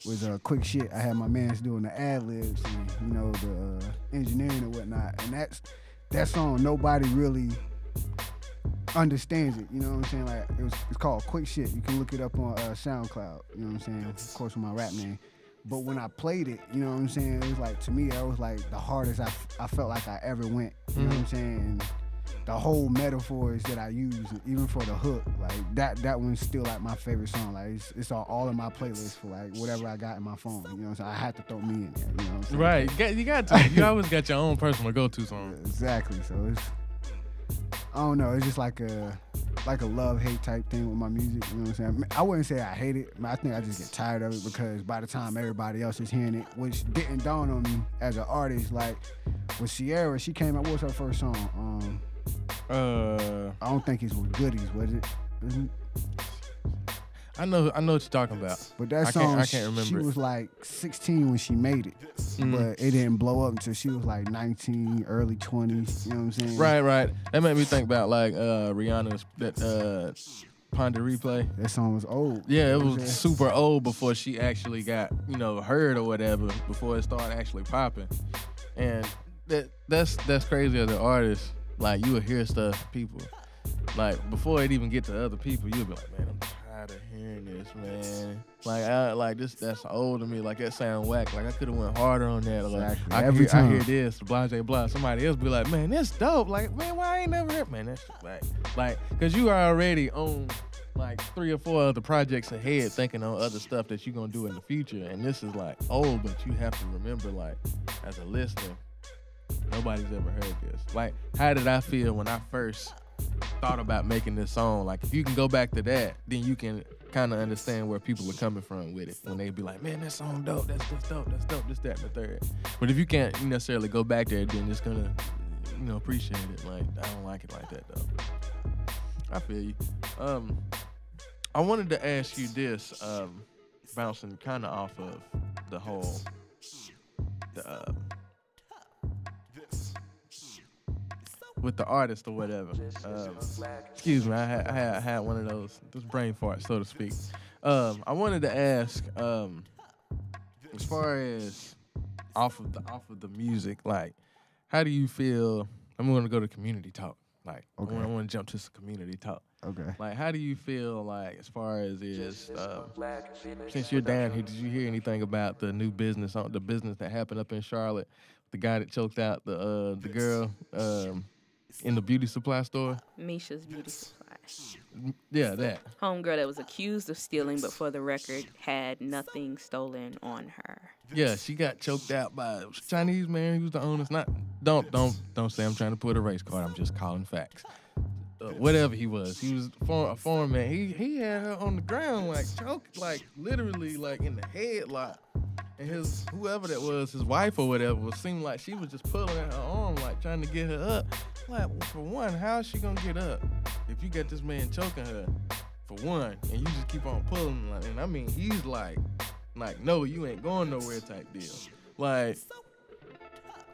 was uh, "Quick Shit." I had my man's doing the ad libs and you know the uh, engineering and whatnot, and that's that song. Nobody really understands it. You know what I'm saying? Like it was, it's called "Quick Shit." You can look it up on uh, SoundCloud. You know what I'm saying? Of course, with my rap name. But when I played it, you know what I'm saying? It was like to me, that was like the hardest I, f- I felt like I ever went. You know what I'm mm. saying? The whole metaphors that I use, even for the hook, like that that one's still like my favorite song. Like it's, it's all, all in my playlist for like whatever I got in my phone. You know what I'm saying? I had to throw me in there. You know what I'm saying? Right. You got, you got to. You always got your own personal go-to song. Exactly. So it's I don't know. It's just like a like a love hate type thing with my music. You know what I'm saying? I wouldn't say I hate it. I think I just get tired of it because by the time everybody else is hearing it, which didn't dawn on me as an artist, like with Ciara, she came out. What was her first song? Um, Uh, I don't think it's with Goodies, was it? I know. I know what you're talking about. But that I song, can't- I can't she remember it. was like 16 when she made it, Mhm. but it didn't blow up until she was like 19, early 20s. You know what I'm saying? Right, right. That made me think about like uh Rihanna's that uh Pon de Replay. That song was old. Yeah, it know what I'm was saying? super old before she actually got, you know, heard or whatever, before it started actually popping. And that that's that's crazy as an artist. Like you will hear stuff, people. Like before it even get to other people, you'll be like, man, I'm tired of hearing this, man. Like I like this that's old to me. Like that sound whack. Like I could have went harder on that. Like Exactly. I Every hear, I hear this, blah blah blah. Somebody else be like, man, that's dope. Like, man, why I ain't never heard man, that's like like cause you are already on like three or four other projects ahead thinking on other stuff that you're gonna do in the future. And this is like old, but you have to remember like as a listener, nobody's ever heard this. Like, how did I feel when I first thought about making this song? Like if you can go back to that, then you can kind of understand where people are coming from with it. When they be like, man, that song dope, that's this dope, that's dope, this, that, and the third. But if you can't necessarily go back there, then it's gonna, you know, appreciate it. Like, I don't like it like that though. I feel you. Um, I wanted to ask you this, um, bouncing kind of off of the whole, the, um, with the artist or whatever. Um, excuse me, I had, I had I had one of those this brain fart, so to speak. Um, I wanted to ask, um, as far as off of the off of the music, like, how do you feel? I'm going to go to community talk. Like, Okay. I want to jump to some community talk. Okay. Like, how do you feel like as far as is um, since you're down here? Did you hear anything about the new business on the business that happened up in Charlotte? The guy that choked out the uh, the girl um, in the beauty supply store. Misha's Beauty Supply. Yeah, that. Homegirl that was accused of stealing, but for the record, had nothing stolen on her. Yeah, she got choked out by a Chinese man. He was the owner. It's not. Don't don't don't say I'm trying to put a race card. I'm just calling facts. Uh, whatever he was, he was for, a foreign man. He he had her on the ground like choked, like literally like in the headlock. And his whoever that was, his wife or whatever, was seemed like she was just pulling at her arm, like trying to get her up. Like for one, how is she gonna get up if you got this man choking her? For one, and you just keep on pulling. Like, and I mean, he's like, like, no, you ain't going nowhere type deal. Like,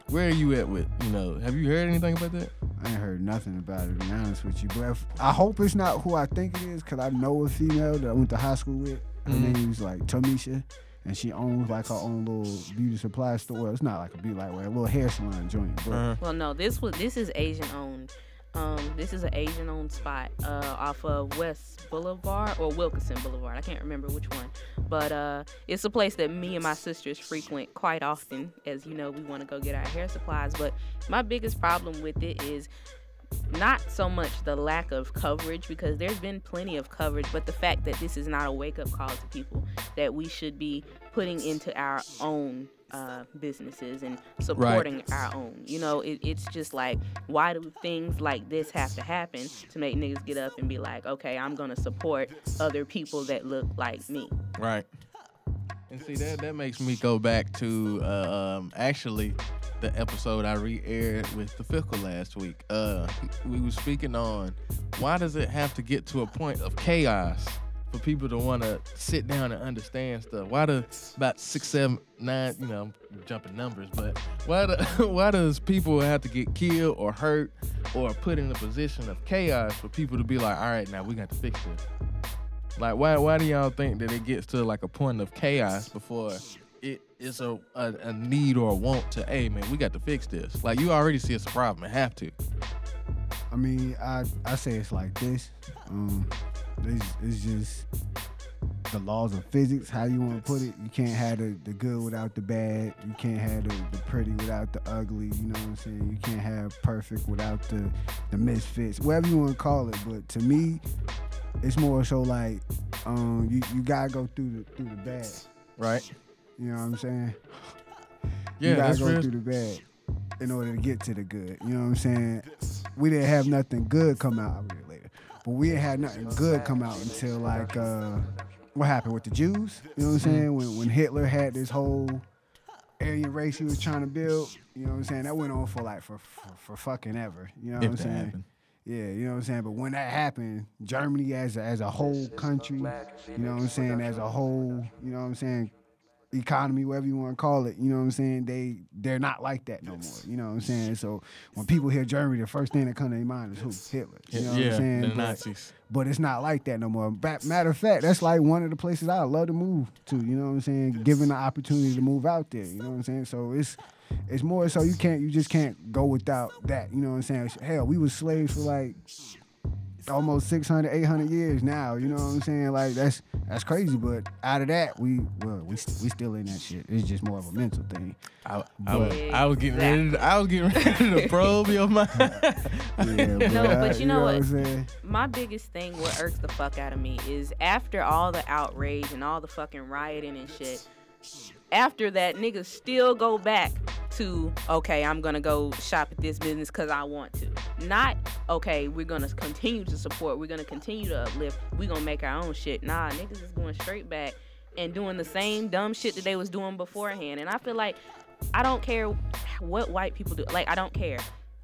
where are you at with, you know, have you heard anything about that? I ain't heard nothing about it, to be honest with you. But if, I hope it's not who I think it is, because I know a female that I went to high school with. Her Mhm. name's like Tomisha. And she owns like her own little beauty supply store. It's not like a beauty, like a little hair salon joint. But Uh-huh. Well, no, this was this is Asian owned. Um, this is an Asian owned spot uh, off of West Boulevard or Wilkinson Boulevard. I can't remember which one, but uh, it's a place that me and my sisters frequent quite often. As you know, we want to go get our hair supplies. But my biggest problem with it is not so much the lack of coverage because there's been plenty of coverage, but the fact that this is not a wake up call to people that we should be putting into our own uh, businesses and supporting our own. You know, it, it's just like, why do things like this have to happen to make niggas get up and be like, okay, I'm gonna support other people that look like me? Right. And see that that makes me go back to uh, um, actually the episode I re-aired with the Fickle last week. Uh, we were speaking on why does it have to get to a point of chaos for people to want to sit down and understand stuff? Why do about six, seven, nine? You know, I'm jumping numbers, but why do, why does people have to get killed or hurt or put in a position of chaos for people to be like, all right, now we got to fix this? Like, why why do y'all think that it gets to like a point of chaos before it is a, a, a need or a want to, hey man, we got to fix this. Like you already see it's a problem and have to. I mean, I I say it's like this. Um, it's, it's just the laws of physics. How you want to put it? You can't have the, the good without the bad. You can't have the, the pretty without the ugly. You know what I'm saying? You can't have perfect without the the misfits. Whatever you want to call it. But to me, it's more so like um, you you gotta go through the through the bad. Right? You know what I'm saying? Yeah, you gotta go real. through the bad in order to get to the good. You know what I'm saying? We didn't have nothing good come out. I'll read it later. But we didn't have nothing good come out until like uh, what happened with the Jews? You know what I'm saying? When when Hitler had this whole Aryan race he was trying to build. You know what I'm saying? That went on for like for for, for fucking ever. You know what I'm saying? happened. Yeah, you know what I'm saying. But when that happened, Germany as a, as a whole country, you know what I'm saying, as a whole, you know what I'm saying, economy, whatever you want to call it, you know what I'm saying. They they're not like that no more. You know what I'm saying. So when people hear Germany, the first thing that comes to their mind is who Hitler. You know what I'm saying. the But- Nazis. but it's not like that no more. Ba- Matter of fact, that's like one of the places I love to move to. You know what I'm saying? Given the opportunity to move out there. You know what I'm saying? So it's it's more so you can't you just can't go without that. You know what I'm saying? Hell, we was slaves for like almost 600 800 years now you know what i'm saying like that's that's crazy but out of that we well we, we still in that shit it's just more of a mental thing I, I, was, But- I was getting ready. To, I was getting ready to probe your mind. yeah, No, I- but you know what? i'm saying my biggest thing what irks the fuck out of me is after all the outrage and all the fucking rioting and shit after that niggas still go back to okay i'm gonna go shop at this business because i want to not okay we're gonna continue to support we're gonna continue to uplift we're gonna make our own shit nah niggas is going straight back and doing the same dumb shit that they was doing beforehand and i feel like i don't care what white people do like i don't care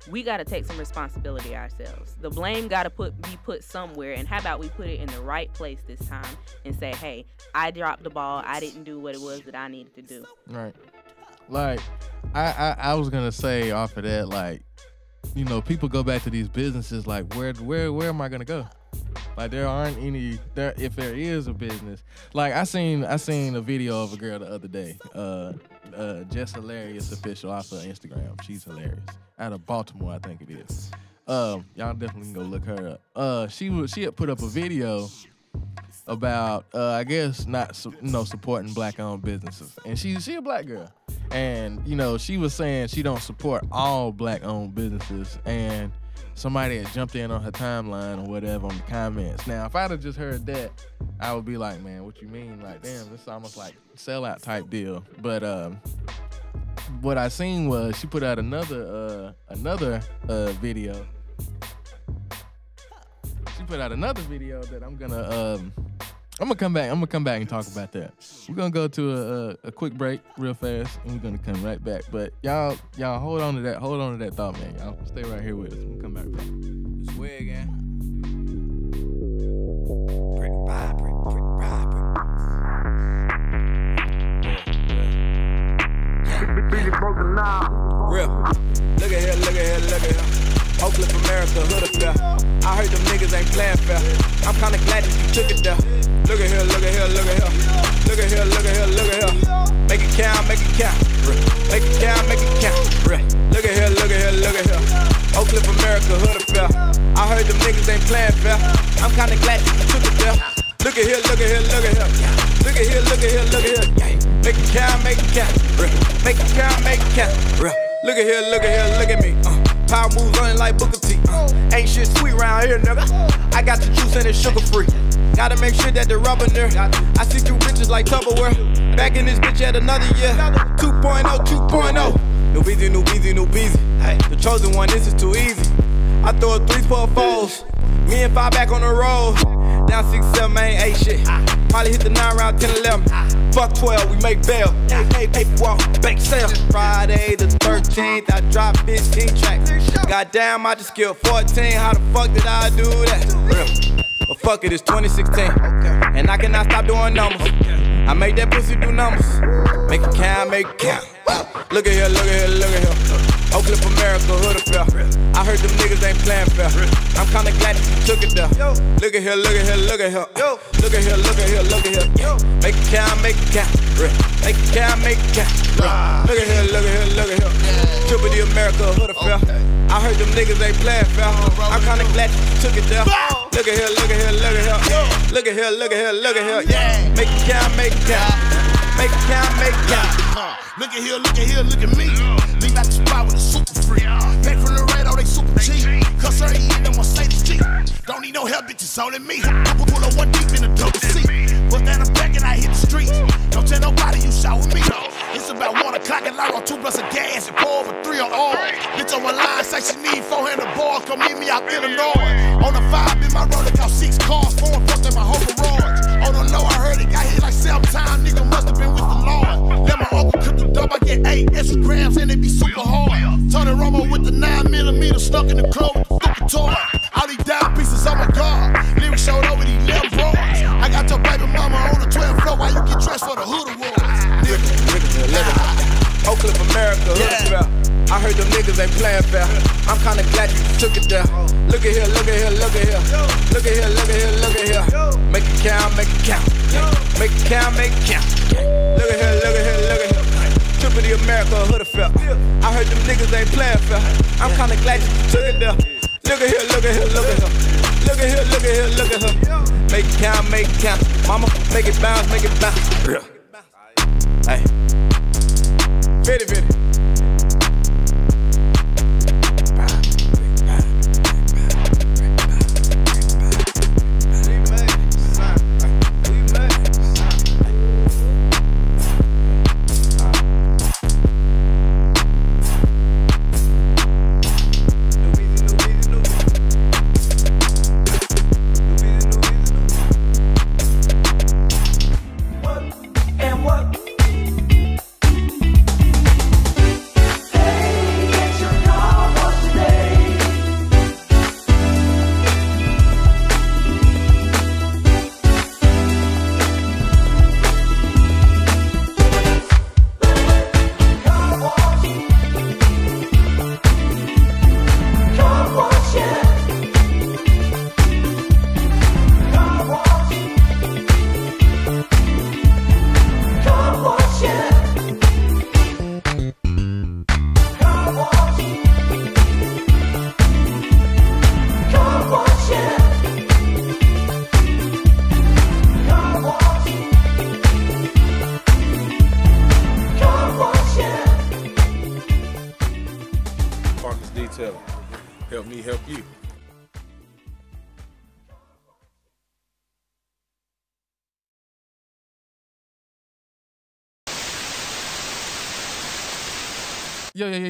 we got to take some responsibility ourselves. The blame got to put be put somewhere, and how about we put it in the right place this time and say, "Hey, I dropped the ball. I didn't do what it was that I needed to do." Right. Like, I, I I was gonna say off of that, like, you know, people go back to these businesses like, where where where am I gonna go? Like, there aren't any there. If there is a business, like I seen I seen a video of a girl the other day, uh, uh, Jess Hilarious official off of Instagram. She's hilarious. Out of Baltimore, I think it is. Um, y'all definitely can go look her up. Uh, she was she had put up a video about uh, I guess not you know supporting black owned businesses, and she she a black girl, and you know she was saying she don't support all black owned businesses, and somebody had jumped in on her timeline or whatever on the comments. Now if I'd have just heard that, I would be like, man, what you mean? Like, damn, this is almost like sellout type deal. But um, what I seen was she put out another uh another uh video. She put out another video that I'm gonna um I'm gonna come back. I'm gonna come back and talk about that. We're gonna go to a, a, a quick break real fast, and we're gonna come right back. But y'all, y'all hold on to that. Hold on to that thought, man. Y'all stay right here with us. We'll come back. Bro. It's weird, gang. Brick by brick, brick by brick. Real. Look at here, look at here, look at here. Oakland, America, hood affair. I heard them niggas ain't playing fair. I'm kinda glad that you took it there. Look at here, look at here, look at here. Look at here, look at here, look at here. Make it count, make it count. Make it count, make it count. Look at here, look at here, look at here. Oakland, America, hood affair. I heard them niggas ain't playing fair. I'm kinda glad you took it there. Look at here, look at here, look at here. Look at here, look at here, look at here. Make it count, make it count. Make it count, make it count. Look at here, look at here, look at me. Uh. Power moves it like Booker T. Uh. Ain't shit sweet round here, nigga. I got the juice and it's sugar free. Gotta make sure that the rubber there. I see through bitches like Tupperware. Back in this bitch at another year. 2.0, 2.0. New busy, new busy, new busy. The chosen one, this is too easy. I throw a three, four, fours. Me and five back on the road. Down six, seven, ain't eight shit. Probably hit the nine round, 10, 11. Fuck 12, we make bail. Hey, walk, bank sale. Friday the 13th, I dropped 15 tracks. Goddamn, I just killed 14. How the fuck did I do that? Real. But fuck it, it's 2016. And I cannot stop doing numbers. I made that pussy do numbers. Make it count, make it count. Look at here, look at here, look at here. Oakland, America, hood affair. I heard them niggas ain't playing fair. I'm kinda glad that you took it there. Look at here, look at here, look at here. Look at here, look at here, look at here. Make it count, make it count. Make it count, make it count. Look at here, look at here, look at here. Triple D America, hood affair. I heard them niggas ain't playing fair. I'm kinda glad that you took it there. Look at here, look at here, look at here. Look at here, look at here, look at here. Make it count, make it count. Make it count, make it count. Huh. Look at here, look at here, look at me. Leave out the spot with a super free. Pay from the radar, they super cheap. Cause her ain't no Mercedes G. Don't need no help, bitches, only me. Pull pull up one deep in the double seat. Put that a back and I hit the streets. Don't tell nobody you shot with me. It's about one o'clock and light on two plus of gas and pour over three on oil. Bitch on my line, say she need 400 boys. Come meet me out Illinois. On the five in my road, I got six cars, four and fucked in my whole garage. On the low, I heard it got hit like seven times. Nigga must have been with the Lord. Let my uncle cook the dope, I get eight extra grams and it be super hard. Tony Romo with the nine millimeter stuck in the club fucking toy. All these down pieces, oh my god. Lyrics showed over these little bros. I got your baby mama on the 12th floor while you get dressed for the hood awards. Oakland, America, affair. I heard them niggas ain't playing fair. I'm kinda glad you took it there. Look at here, look at here, look at here. Look at here, look at here, look at here. Make it count, make it count. Make it count, make it count. Look at here, look at here, look at here. Triple D America, hood affair. I heard them niggas ain't playing fair. I'm kinda glad you took it there. Look at here, look at here, look at here. Look at here, look at here, look at her. Make it count, make it count. Mama, make it bounce, make it bounce. Hey. Fitty, fitty.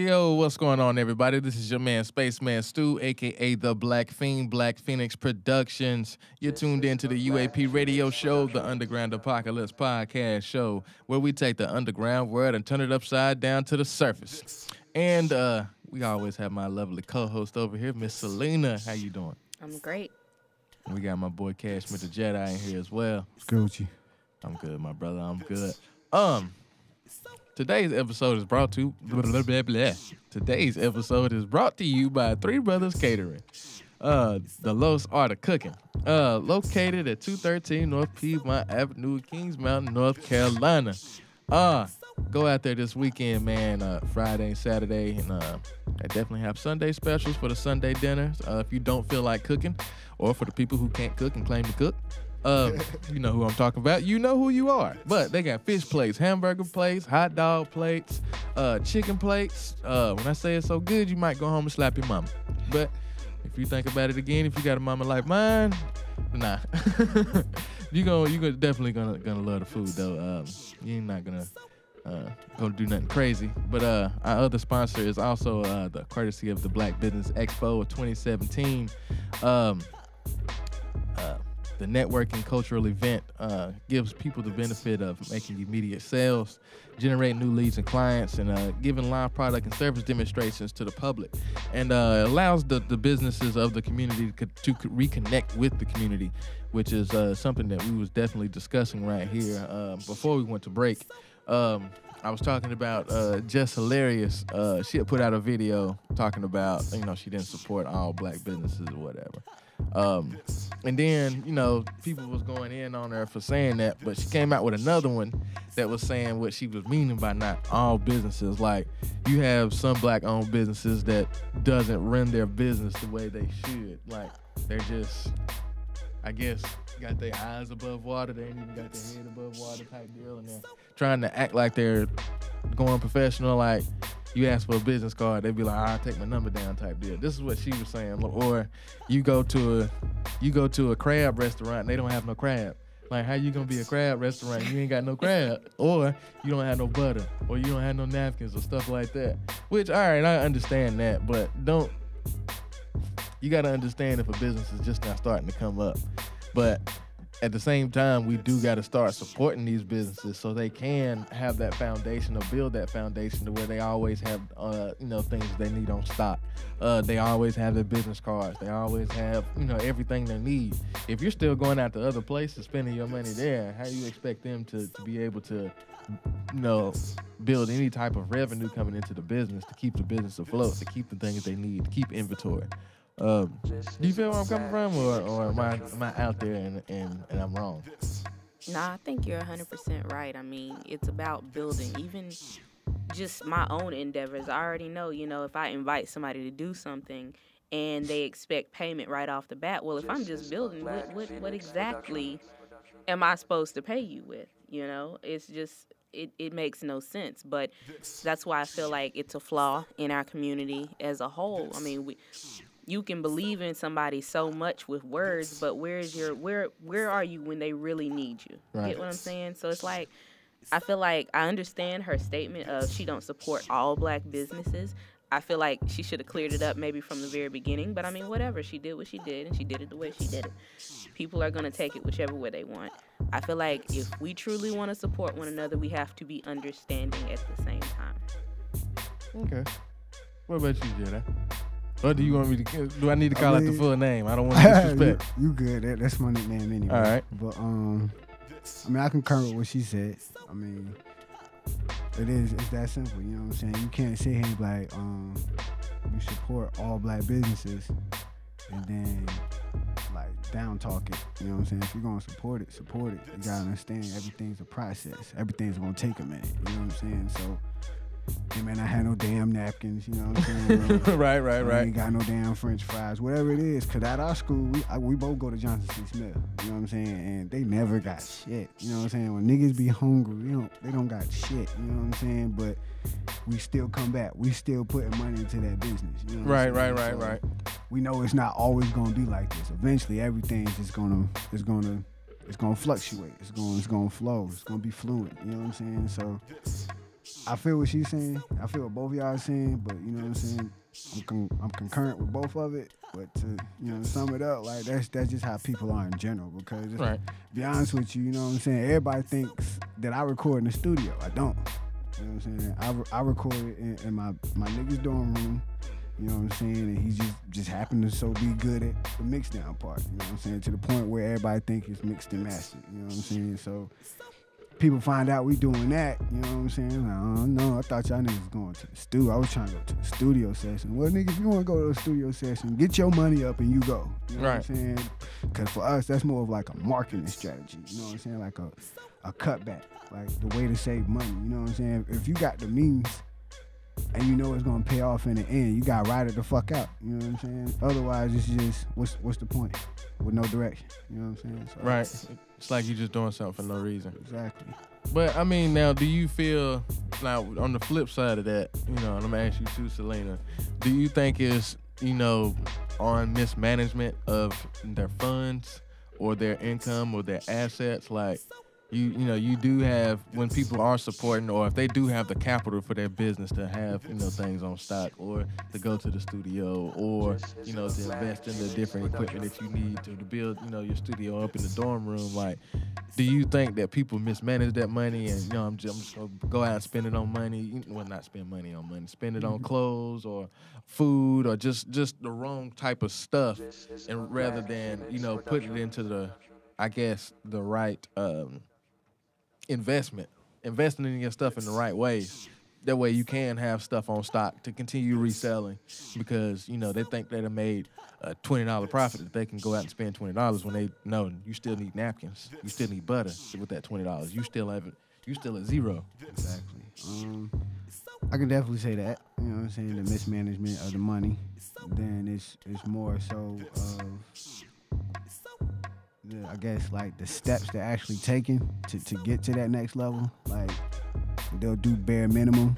Yo, what's going on, everybody? This is your man, Spaceman Stuw, aka The Blaque Pheen, Black Phoenix Productions. You're tuned in to the UAP radio show, the Underground Apocalypse podcast show, where we take the underground world and turn it upside down to the surface. And uh, we always have my lovely co-host over here, Miss Sylina. How you doing? I'm great. And we got my boy Cashmere the Jedi in here as well. What's good with you? I'm good, my brother. I'm good. Um, Today's episode is brought to blah, blah, blah, blah. Today's episode is brought to you by Three Brothers Catering. Uh, the Los Art of Cooking. Uh, located at 213 North Piedmont Avenue, Kings Mountain, North Carolina. Uh, go out there this weekend, man. Uh, Friday and Saturday, and uh, they definitely have Sunday specials for the Sunday dinners. Uh, if you don't feel like cooking, or for the people who can't cook and claim to cook, you know who I'm talking about. You know who you are. But they got fish plates, hamburger plates, hot dog plates, uh, chicken plates. Uh, when I say it's so good, you might go home and slap your mama. But if you think about it again, if you got a mama like mine, nah, you gonna you gonna definitely gonna gonna love the food though. Um, you're not gonna uh, gonna do nothing crazy. But uh, our other sponsor is also uh, the courtesy of the Black Business Expo of 2017. Um, the networking cultural event uh, gives people the benefit of making immediate sales, generating new leads and clients, and uh, giving live product and service demonstrations to the public, and uh, allows the, the businesses of the community to, to reconnect with the community, which is uh, something that we was definitely discussing right here uh, before we went to break. Um, I was talking about uh, Jess Hilarious. Uh, she had put out a video talking about, you know, she didn't support all black businesses or whatever. Um, and then, you know, people was going in on her for saying that, but she came out with another one that was saying what she was meaning by not all businesses. Like, you have some black-owned businesses that doesn't run their business the way they should. Like, they're just, I guess, got their eyes above water. They ain't even got their head above water type deal, and they're trying to act like they're going professional. Like, you ask for a business card, they'd be like, "I'll take my number down," type deal. This is what she was saying. Or you go to a you go to a crab restaurant, and they don't have no crab. Like, how you gonna be a crab restaurant? You ain't got no crab, or you don't have no butter, or you don't have no napkins or stuff like that. Which, all right, I understand that, but don't. You gotta understand if a business is just not starting to come up, but at the same time, we do got to start supporting these businesses so they can have that foundation or build that foundation to where they always have, uh, you know, things they need on stock. Uh, they always have their business cards. They always have, you know, everything they need. If you're still going out to other places, spending your money there, how do you expect them to, to be able to, you know, build any type of revenue coming into the business to keep the business afloat, to keep the things they need, to keep inventory? Um, do you feel where I'm coming from, or, or am I am I out there and, and, and I'm wrong? Nah, I think you're 100% right. I mean, it's about building. Even just my own endeavors, I already know, you know, if I invite somebody to do something and they expect payment right off the bat, well, if I'm just building, what, what, what exactly am I supposed to pay you with? You know, it's just, it, it makes no sense. But that's why I feel like it's a flaw in our community as a whole. I mean, we you can believe in somebody so much with words, but where's your where where are you when they really need you? Right. Get what I'm saying? So it's like I feel like I understand her statement of she don't support all black businesses. I feel like she should have cleared it up maybe from the very beginning, but I mean whatever. She did what she did and she did it the way she did it. People are going to take it whichever way they want. I feel like if we truly want to support one another, we have to be understanding at the same time. Okay. What about you, Jedi? Or do you want me to? Do I need to I call out the full name? I don't want to disrespect. you, you good. That, that's my nickname anyway. All right. But um, I mean, I concur with what she said. I mean, it is it's that simple. You know what I'm saying? You can't sit here and be like, um, you support all black businesses, and then like down talk it. You know what I'm saying? If you're gonna support it, support it. You gotta understand everything's a process. Everything's gonna take a minute. You know what I'm saying? So. They may not have no damn napkins, you know what I'm saying? right, right, right. ain't got no damn French fries, whatever it is. Cause at our school, we I, we both go to Johnson C. Smith. You know what I'm saying? And they never got shit. You know what I'm saying? When niggas be hungry, they don't they don't got shit. You know what I'm saying? But we still come back. We still putting money into that business. You know what Right, right, right, So right. We know it's not always gonna be like this. Eventually, everything's just gonna it's gonna it's gonna fluctuate. It's gonna it's gonna flow. It's gonna be fluent. You know what I'm saying? So. I feel what she's saying. I feel what both of y'all are saying, but you know what I'm saying. I'm, con- I'm concurrent with both of it, but to you know sum it up, like that's that's just how people are in general. Because Right. be honest with you, you know what I'm saying. Everybody thinks that I record in the studio. I don't. You know what I'm saying. I, re- I record it in, in my my nigga's dorm room. You know what I'm saying? And he just just happened to so be good at the mixdown part. You know what I'm saying? To the point where everybody think it's mixed and mastered. You know what I'm saying? So people find out we doing that, you know what I'm saying? Like, oh no, I thought y'all niggas was going to the studio. I was trying to go to the studio session. Well, nigga, if you want to go to the studio session, get your money up and you go. You know Right. what I'm saying? Because for us, that's more of like a marketing strategy. You know what I'm saying? Like a a cutback, like the way to save money. You know what I'm saying? If you got the means and you know it's gonna pay off in the end, you gotta ride it the fuck out. You know what I'm saying? Otherwise, it's just what's what's the point with no direction? You know what I'm saying? So, Right. It's like you're just doing something for no reason. Exactly. But I mean, now, do you feel now on the flip side of that? You know, and I'm gonna ask you too, Sylina. Do you think it's you know on mismanagement of their funds or their income or their assets? Like, you you know, you do have when people are supporting or if they do have the capital for their business to have you know things on stock or to go to the studio or you know to invest in the different equipment that you need to, build you know your studio up in the dorm room. Like, do you think that people mismanage that money and you know I'm just, I'm just gonna go out and spend it on money? Well, not spend money on money, spend it on clothes or food or just just the wrong type of stuff, and rather than you know put it into the, I guess the right um, investment, investing in your stuff in the right ways. That way you can have stuff on stock to continue reselling because you know they think they have made a twenty dollar profit that they can go out and spend twenty dollars when they know you still need napkins, you still need butter with that twenty dollars. You still have it. you still at zero. Exactly. Um, I can definitely say that. You know what I'm saying? The mismanagement of the money. Then it's it's more so of the, I guess like the steps they're actually taking to, to get to that next level. Like they'll do bare minimum,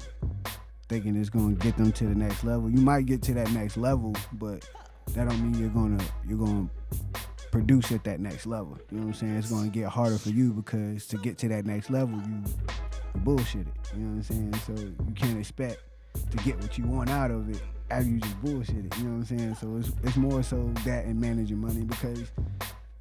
thinking it's gonna get them to the next level. You might get to that next level, but that don't mean you're gonna you're gonna produce at that next level. You know what I'm saying? It's gonna get harder for you because to get to that next level, you you bullshit it. You know what I'm saying? So you can't expect to get what you want out of it after you just bullshit it. You know what I'm saying? So it's it's more so that and managing money because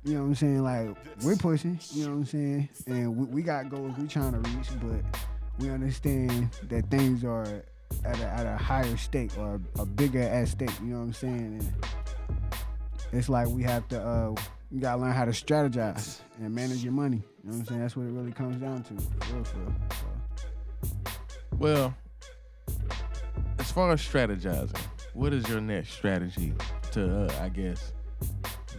you know what I'm saying? Like we're pushing, you know what I'm saying? And we, we got goals we trying to reach, but we understand that things are at a, at a higher stake or a bigger at stake. You know what I'm saying? And it's like we have to uh, you gotta learn how to strategize and manage your money. You know what I'm saying? That's what it really comes down to. For real, for real. So, Well, as far as strategizing, what is your next strategy to, uh, I guess,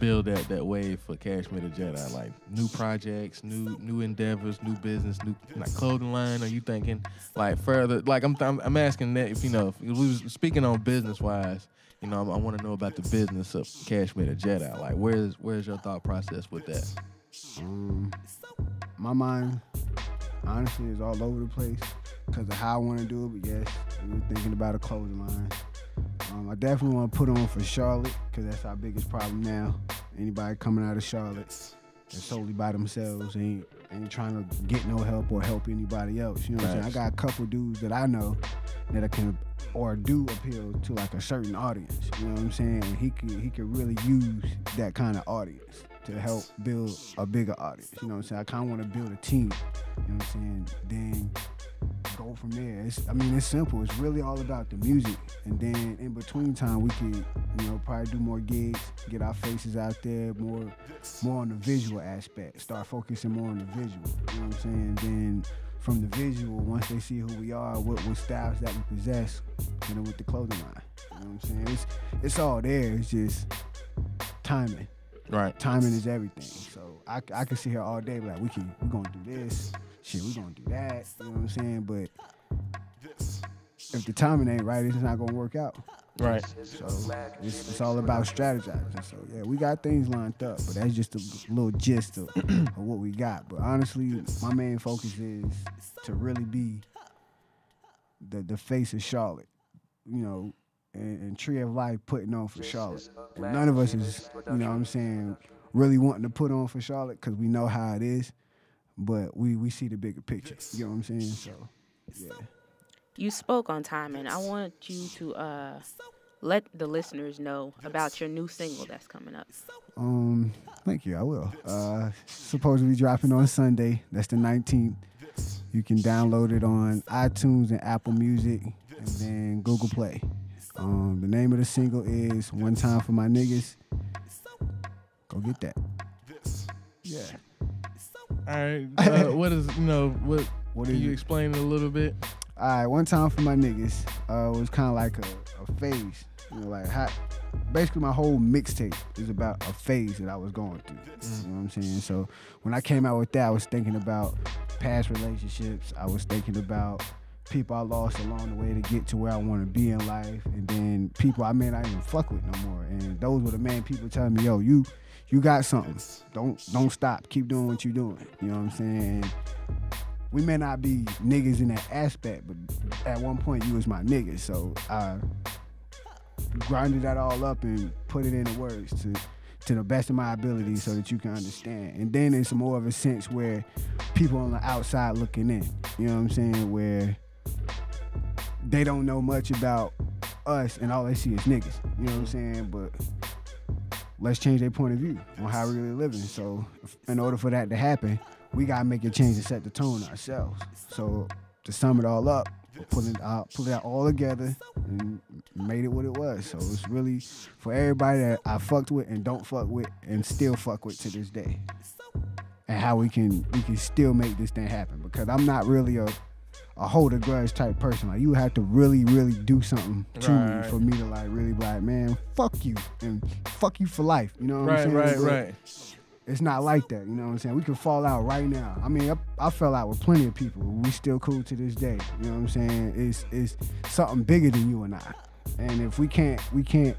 build that that wave for Cashmere the Jedi? Like new projects, new new endeavors, new business, new like clothing line. Are you thinking like further? Like I'm I'm, I'm asking that if you know if we was speaking on business wise. You know, I, I want to know about the business of Cashmere the Jedi. Like, where's where's your thought process with that? um, my mind, honestly, is all over the place because of how I want to do it. But yes, we were thinking about a clothing line. Um, I definitely want to put on for Charlotte because that's our biggest problem now. Anybody coming out of Charlotte, they're solely by themselves, ain't ain't trying to get no help or help anybody else. You know what I'm saying? I got a couple dudes that I know that I can or do appeal to like a certain audience. You know what I'm saying? He could he could really use that kind of audience to help build a bigger audience. You know what I'm saying? I kind of want to build a team. You know what I'm saying? Then go from there. It's, I mean, it's simple. It's really all about the music. And then in between time, we could, you know, probably do more gigs, get our faces out there, more, more on the visual aspect. Start focusing more on the visual. You know what I'm saying? Then from the visual, once they see who we are, what, what styles that we possess, you know, with the clothing line. You know what I'm saying? It's, it's all there. It's just timing Right. timing is everything. So I, I can sit here all day, like we can we gonna do this, shit, we gonna do that. You know what I'm saying? But if the timing ain't right, it's not gonna work out. Right. So it's, it's all about strategizing. So yeah, we got things lined up, but that's just a little gist of, of what we got. But honestly, my main focus is to really be the the face of Charlotte. You know, and, and Tree of Life putting on for Charlotte. And none of us is, you know what I'm saying, really wanting to put on for Charlotte because we know how it is. But we we see the bigger picture. You know what I'm saying? So yeah. You spoke on timing. I want you to uh, let the listeners know about your new single that's coming up. Um, thank you. I will. Uh, supposed to be dropping on Sunday. That's the 19th. You can download it on iTunes and Apple Music, and then Google Play. Um, the name of the single is "One Time for My Niggas." Go get that. Yeah. All right. Uh, what is you know what? What can you it? explain it a little bit? All right, one time for my niggas, uh, was kind of like a, a phase. You know, like how, basically my whole mixtape is about a phase that I was going through. You know what I'm saying? So when I came out with that, I was thinking about past relationships. I was thinking about people I lost along the way to get to where I want to be in life, and then people I may not even fuck with no more. And those were the main people telling me, "Yo, you, you got something. Don't don't stop. Keep doing what you're doing." You know what I'm saying? we may not be niggas in that aspect, but at one point you was my nigga. So I grinded that all up and put it into words to to the best of my ability so that you can understand. And then it's more of a sense where people on the outside looking in. You know what I'm saying? Where they don't know much about us and all they see is niggas. You know what I'm saying? But let's change their point of view on how we really living. So in order for that to happen, we gotta make a change and set the tone ourselves. So to sum it all up, we put it out, all together and made it what it was. So it's really for everybody that I fucked with and don't fuck with and still fuck with to this day. And how we can we can still make this thing happen. Because I'm not really a a hold a grudge type person. Like you have to really, really do something to Right. me for me to like really be like, man, fuck you and fuck you for life. You know what Right, I'm saying? right, But right. It's not like that. You know what I'm saying? We can fall out right now. I mean, I, I fell out with plenty of people. We still cool to this day. You know what I'm saying? It's it's something bigger than you and I. And if we can't we can't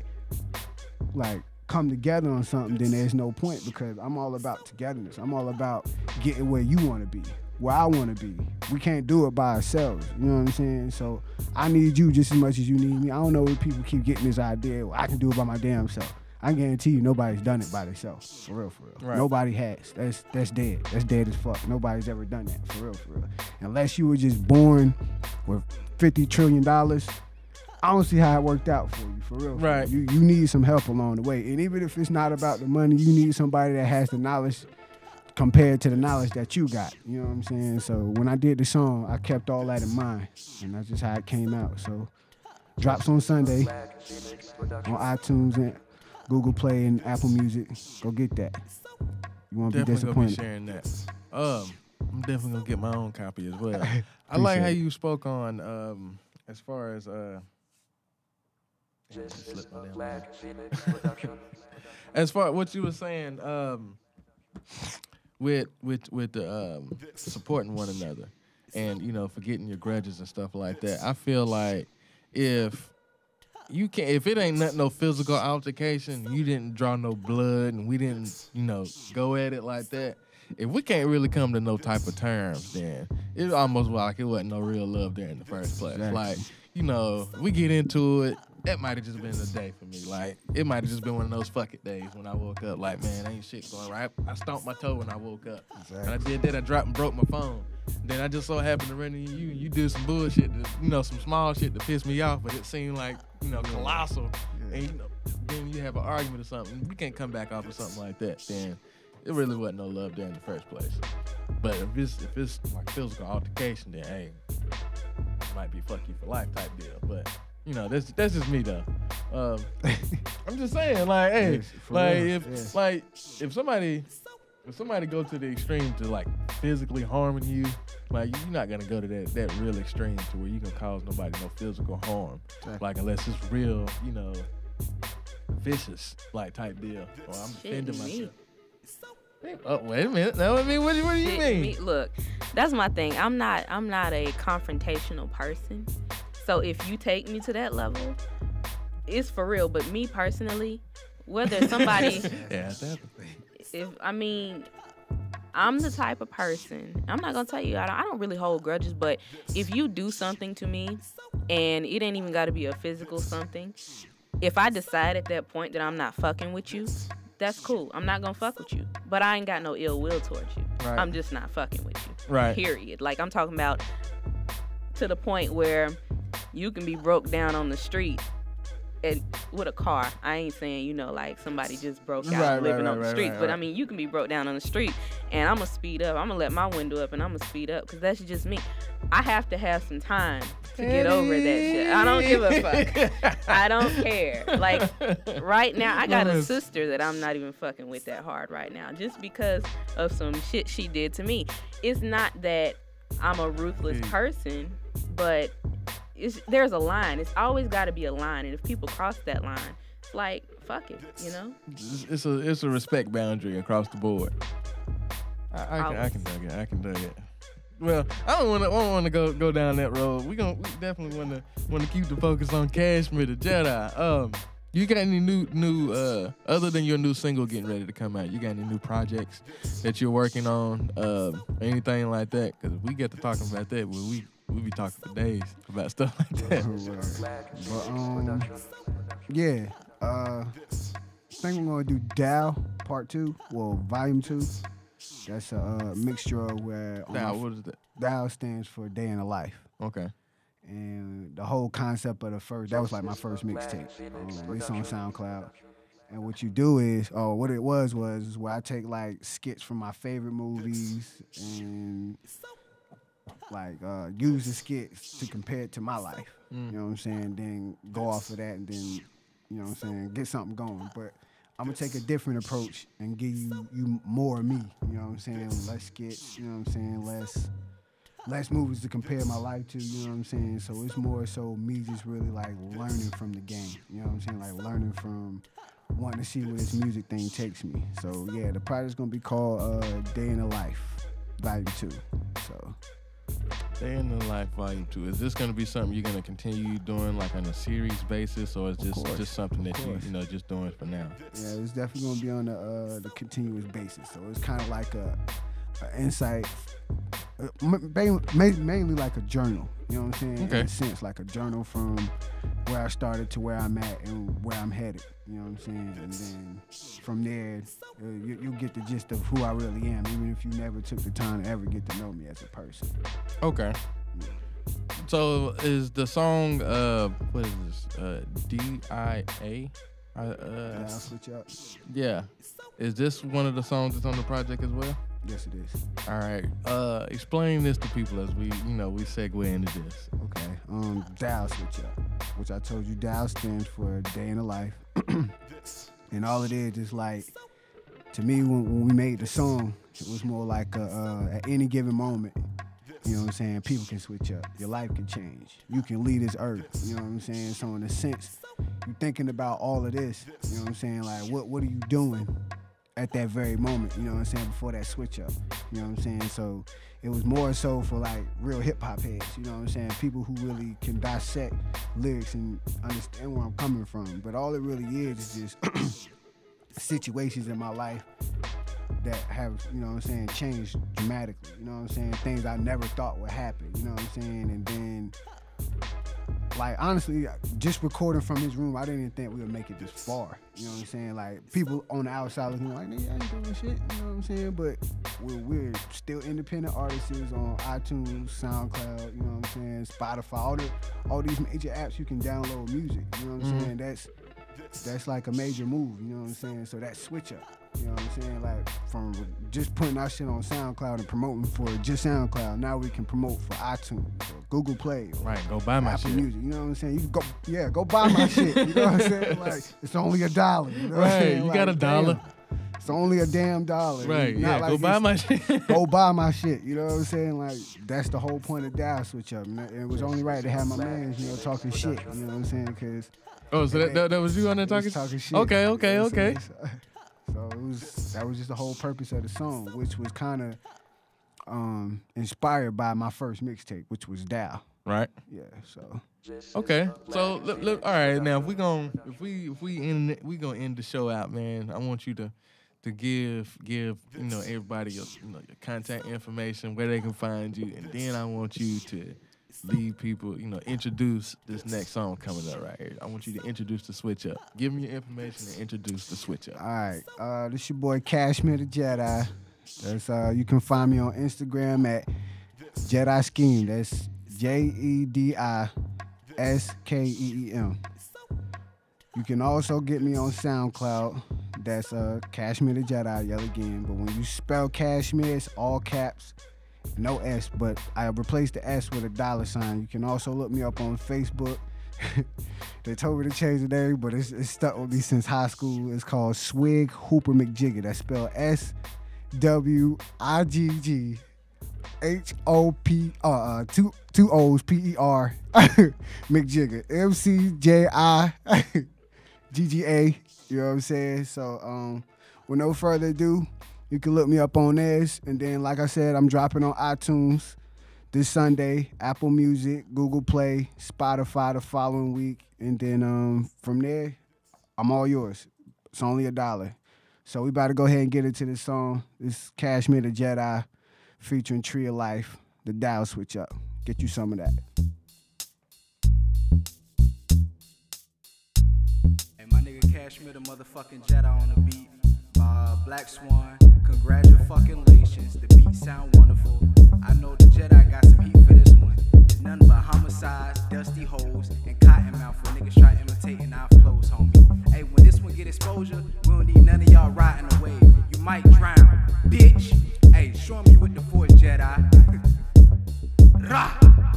like come together on something, then there's no point because I'm all about togetherness. I'm all about getting where you want to be, where I want to be. We can't do it by ourselves. You know what I'm saying? So I need you just as much as you need me. I don't know if people keep getting this idea. Well, I can do it by my damn self. I guarantee you, nobody's done it by themselves. For real, for real. Right. Nobody has. That's that's dead. That's dead as fuck. Nobody's ever done that. For real, for real. Unless you were just born with fifty trillion dollars. I don't see how it worked out for you, for real. for Right. real. You you need some help along the way. And even if it's not about the money, you need somebody that has the knowledge compared to the knowledge that you got. You know what I'm saying? So when I did the song, I kept all that in mind. And that's just how it came out. So drops on Sunday on iTunes and Google Play and Apple Music. Go get that. You won't be Definitely gonna be disappointed. sharing that. Um, I'm definitely gonna get my own copy as well. I like how you spoke on um as far as uh. damn, just my damn mind. as far what you were saying, um, with with with the um, supporting one another, and you know forgetting your grudges and stuff like that. I feel like if you can't if it ain't nothing no physical altercation, you didn't draw no blood, and we didn't you know go at it like that. If we can't really come to no type of terms, then it almost like it wasn't no real love there in the first place. Like you know, we get into it. That might have just been a day for me. Like it might have just been one of those fuck it days when I woke up. Like man, ain't shit going right. I stomped my toe when I woke up. And I did that. I dropped and broke my phone. Then I just so happened to run into you, and you did some bullshit, that, you know, some small shit to piss me off, but it seemed like you know colossal. And you know, then you have an argument or something. We can't come back off of something like that. Then it really wasn't no love there in the first place. But if it's if it's like physical altercation, then hey, it might be fuck you for life type deal. But you know, that's that's just me though. Um, I'm just saying, like, hey, Yes, like real, if yes. like if somebody if somebody go to the extreme to like physically harming you, like you're not gonna go to that that real extreme to where you can cause nobody no physical harm. Exactly. Like unless it's real, you know, vicious like type deal. Or I'm Shit, defending me. myself. Oh wait a minute. No, I mean, what, do- what do you Shit, mean? me- look, that's my thing. I'm not I'm not a confrontational person. So if you take me to that level, it's for real. But me personally, whether somebody yeah, definitely. if I mean, I'm the type of person. I'm not gonna tell you I don't, I don't really hold grudges, but if you do something to me, and it ain't even got to be a physical something, if I decide at that point that I'm not fucking with you, that's cool. I'm not gonna fuck with you, but I ain't got no ill will towards you. Right. I'm just not fucking with you. Right. Period. Like I'm talking about to the point where you can be broke down on the street and with a car. I ain't saying you know like somebody just broke out Right, living right, on the right, streets, right, but I mean you can be broke down on the street, and I'm gonna speed up. I'm gonna let my window up, and I'm gonna speed up because that's just me. I have to have some time to get over that shit. I don't give a fuck. I don't care. Like right now, I got a sister that I'm not even fucking with that hard right now, just because of some shit she did to me. It's not that I'm a ruthless Mm. person, but it's, there's a line. It's always got to be a line, and if people cross that line, it's like fuck it, you know. It's, it's a it's a respect boundary across the board. I, I can I can dig it. I can dig it. Well, I don't want to. I don't want to go go down that road. We gonna we definitely want to want to keep the focus on Cashmere the Jedi. Um, you got any new new uh other than your new single getting ready to come out? You got any new projects that you're working on? Um, anything like that? Because we get to talking about that, well, we we be talking for days about stuff like that. But um, yeah. Uh, I think I'm gonna do Dow Part Two, well, Volume Two. That's a uh, mixture of where Now, my- what is that? Dow stands for Day in the Life. Okay. And the whole concept of the first that was like my first mixtape um, it's on soundcloud and what you do is oh what it was was where i take like skits from my favorite movies and like uh, use the skits to compare it to my life you know what i'm saying then go off of that and then you know what i'm saying get something going but I'm gonna take a different approach and give you you more of me. You know what I'm saying? Less skits. You know what I'm saying? Less less movies to compare my life to, you know what I'm saying? So it's more so me just really like learning from the game. You know what I'm saying? Like learning from wanting to see where this music thing takes me. So yeah, the project's gonna be called uh, Day in the Life, Volume Two. So Day in the Life Volume Two. Is this going to be something you're going to continue doing like on a series basis, or is this course, just something that you you know just doing for now? yeah, it's definitely gonna be on the uh, the continuous basis. So it's kind of like a insight, uh, ma- ma- mainly like a journal. You know what I'm saying? Okay. In a sense, like a journal from where I started to where I'm at and where I'm headed. You know what I'm saying? And then from there, uh, you, you'll get the gist of who I really am, even if you never took the time to ever get to know me as a person. Okay. So is the song uh what is this uh D I A? Uh, Yeah, I'll uh, switch up. yeah. Is this one of the songs that's on the project as well? Yes, it is. All right. Uh, explain this to people as we you know we segue into this. Okay. Um, Dow switch up, which I told you Dow stands for Day in the Life, and all it is is like, to me, when, when we made the song, it was more like a, uh, at any given moment, you know what I'm saying? People can switch up. Your life can change. You can leave this earth. You know what I'm saying? So in a sense, you're thinking about all of this. You know what I'm saying? Like, what what are you doing? At that very moment, you know what I'm saying, before that switch up. You know what I'm saying? So it was more so for like real hip hop heads, you know what I'm saying? People who really can dissect lyrics and understand where I'm coming from. But all it really is is just situations in my life that have, you know what I'm saying, changed dramatically. You know what I'm saying? Things I never thought would happen, you know what I'm saying? And then like honestly, just recording from his room, I didn't even think we would make it this far. You know what I'm saying? Like people on the outside looking like, nigga, I ain't doing shit. You know what I'm saying? But we're, we're still independent artists on iTunes, SoundCloud. You know what I'm saying? Spotify, all the all these major apps you can download music. You know what I'm mm-hmm. saying? That's that's like a major move. You know what I'm saying? So that switch up. You know what I'm saying? Like from just putting our shit on SoundCloud and promoting for just SoundCloud. Now we can promote for iTunes or Google Play or Right. Go buy my Apple shit. Music. You know what I'm saying? You can go, yeah, go buy my shit. You know what I'm saying? Like it's only a dollar. You know what I'm Right, you got a Like, dollar. damn, It's only a damn dollar. Right. Yeah. like go buy my shit. Go buy my shit. You know what I'm saying? Like that's the whole point of dial switch up. And it was only right to have my man, you know, talking shit. You know what I'm saying? Because oh, so that, that, that was you on there talking, talking shit. Okay. Okay. know what I'm Okay. So, it was that was just the whole purpose of the song, which was kind of um inspired by my first mixtape, which was Dow. Right. Yeah. So. Okay, so look, look, all right. Now, if we gon' if we if we end it- we gonna end the show out, man. I want you to to give give you know everybody your you know your contact information, where they can find you, and then I want you to leave people, you know, introduce this next song coming up right here. I want you to introduce the switch up. Give me your information and introduce the switch up. All right, uh, this your boy Cashmere the Jedi. That's uh, you can find me on Instagram at Jedi Skeem. That's J E D I S K E E M. You can also get me on SoundCloud. That's uh Cashmere the Jedi yell again. But when you spell Cashmere, it's all caps, no S. But I replaced the S with a dollar sign. You can also look me up on Facebook. they told me to change the name, but it's, it's stuck with me since high school. It's called Swig Hooper McJigger. That's spelled S W I G G H O P uh, two two O's P E R McJigger M C J I G G A. You know what I'm saying? So um, with no further ado, you can look me up on this, and then like I said, I'm dropping on iTunes this Sunday, Apple Music, Google Play, Spotify the following week, and then um from there, I'm all yours. It's only a dollar. So we about to go ahead and get into this song. This Cashmere the Jedi featuring Tree of Life, the dial switch up. Get you some of that. Hey, my nigga Cashmere, the motherfucking Jedi on the beat. Black Swan, congratulations. The beat sound wonderful. I know the Jedi got some heat for this one. It's nothing but homicides, dusty holes, and cotton mouth for niggas try imitating our flows, homie. Hey, when this one get exposure, we don't need none of y'all riding the wave. You might drown, bitch. Hey, show me with the force, Jedi. Rah!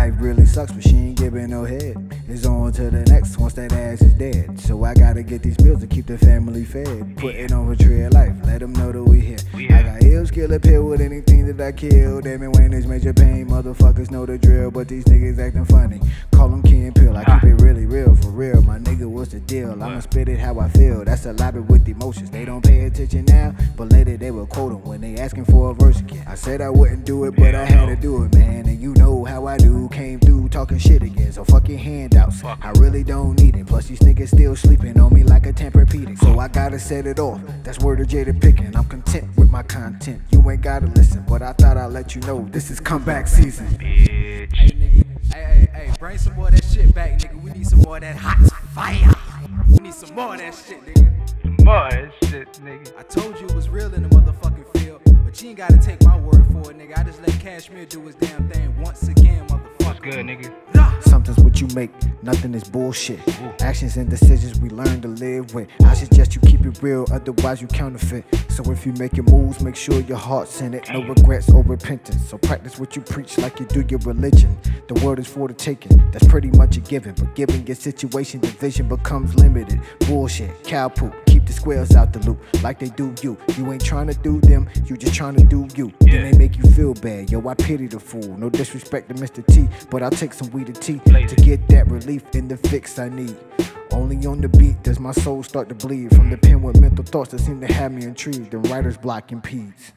Life really sucks, but she ain't giving no head. It's on to the next once that ass is dead. So I gotta get these bills to keep the family fed. Put it on a tree of life, let them know that we here. I got ills, kill a pill with anything that I kill. Damn it, when it's major pain, motherfuckers know the drill. But these niggas acting funny. Call them Key and Peele, I keep it really real, for real. My nigga, what's the deal? I'ma spit it how I feel. That's a lobby with emotions. They don't pay attention now, but later they will quote them when they asking for a verse again. I said I wouldn't do it, but I had to do it, man. And you know how I do. Came through talking shit again, so fuck your handouts. I really don't need it. Plus these niggas still sleeping on me like a Tempur-Pedic. So I gotta set it off. That's where the Jada picking. I'm content with my content. You ain't gotta listen, but I thought I'd let you know this is comeback season. Hey, nigga. Hey, hey, hey, bring some more of that shit back, nigga. We need some more of that hot fire. We need some more of that shit, nigga. More of that shit, nigga. I told you it was real in the motherfucking field, but you ain't gotta take my word for it, nigga. I just let Cashmere do his damn thing once again, motherfucker. Good, nigga. Something's what you make, nothing is bullshit. Actions and decisions we learn to live with. I suggest you keep it real, otherwise you counterfeit. So if you make your moves, make sure your heart's in it. No regrets or repentance. So practice what you preach like you do your religion. The word is for the taking, that's pretty much a given. But given your situation, the vision becomes limited. Bullshit, cow poop. The squares out the loop like they do you. You ain't trying to do them, you just trying to do you. Then they make you feel bad. Yo, I pity the fool. No disrespect to Mr. T, but I'll take some weed and tea to get that relief in the fix I need. Only on the beat does my soul start to bleed from the pen with mental thoughts that seem to have me intrigued. And writer's block impedes.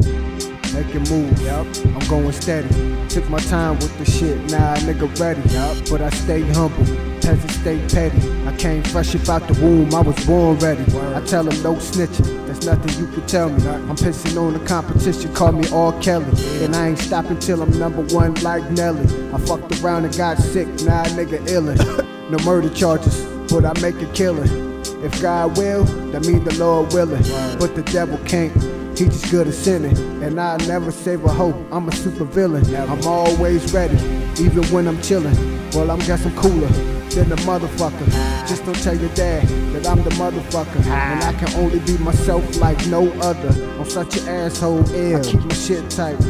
Make it move, yup. I'm going steady. Took my time with the shit, now a nigga ready, yup. But I stay humble, peasant stay petty. I came fresh up out the womb, I was born ready. I tell them no snitching, there's nothing you can tell me. I'm pissing on the competition, call me R. Kelly. And I ain't stopping till I'm number one like Nelly. I fucked around and got sick, now a nigga illin'. no murder charges, but I make a killing. If God will, that mean the Lord willing. But the devil can't. He just good at sinning. And I never save a hoe. I'm a super villain. I'm always ready, even when I'm chilling. Well, I'm guessing cooler than the motherfucker. Just don't tell your dad that I'm the motherfucker. And I can only be myself like no other. I'm such an asshole. I keep my shit tight.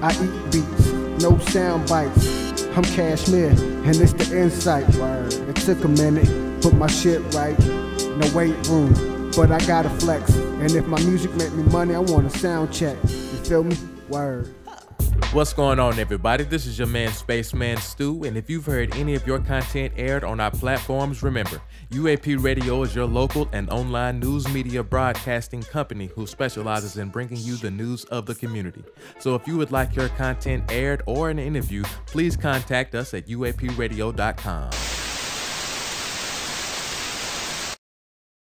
I eat beats, no sound bites. I'm Cashmere, and it's the insight. It took a minute, put my shit right. No weight room, but I gotta flex. And if my music make me money, I want a sound check. You feel me? Word. What's going on, everybody? This is your man, Spaceman Stuw, and if you've heard any of your content aired on our platforms, remember, UAP Radio is your local and online news media broadcasting company who specializes in bringing you the news of the community. So if you would like your content aired or an interview, please contact us at uapradio.com.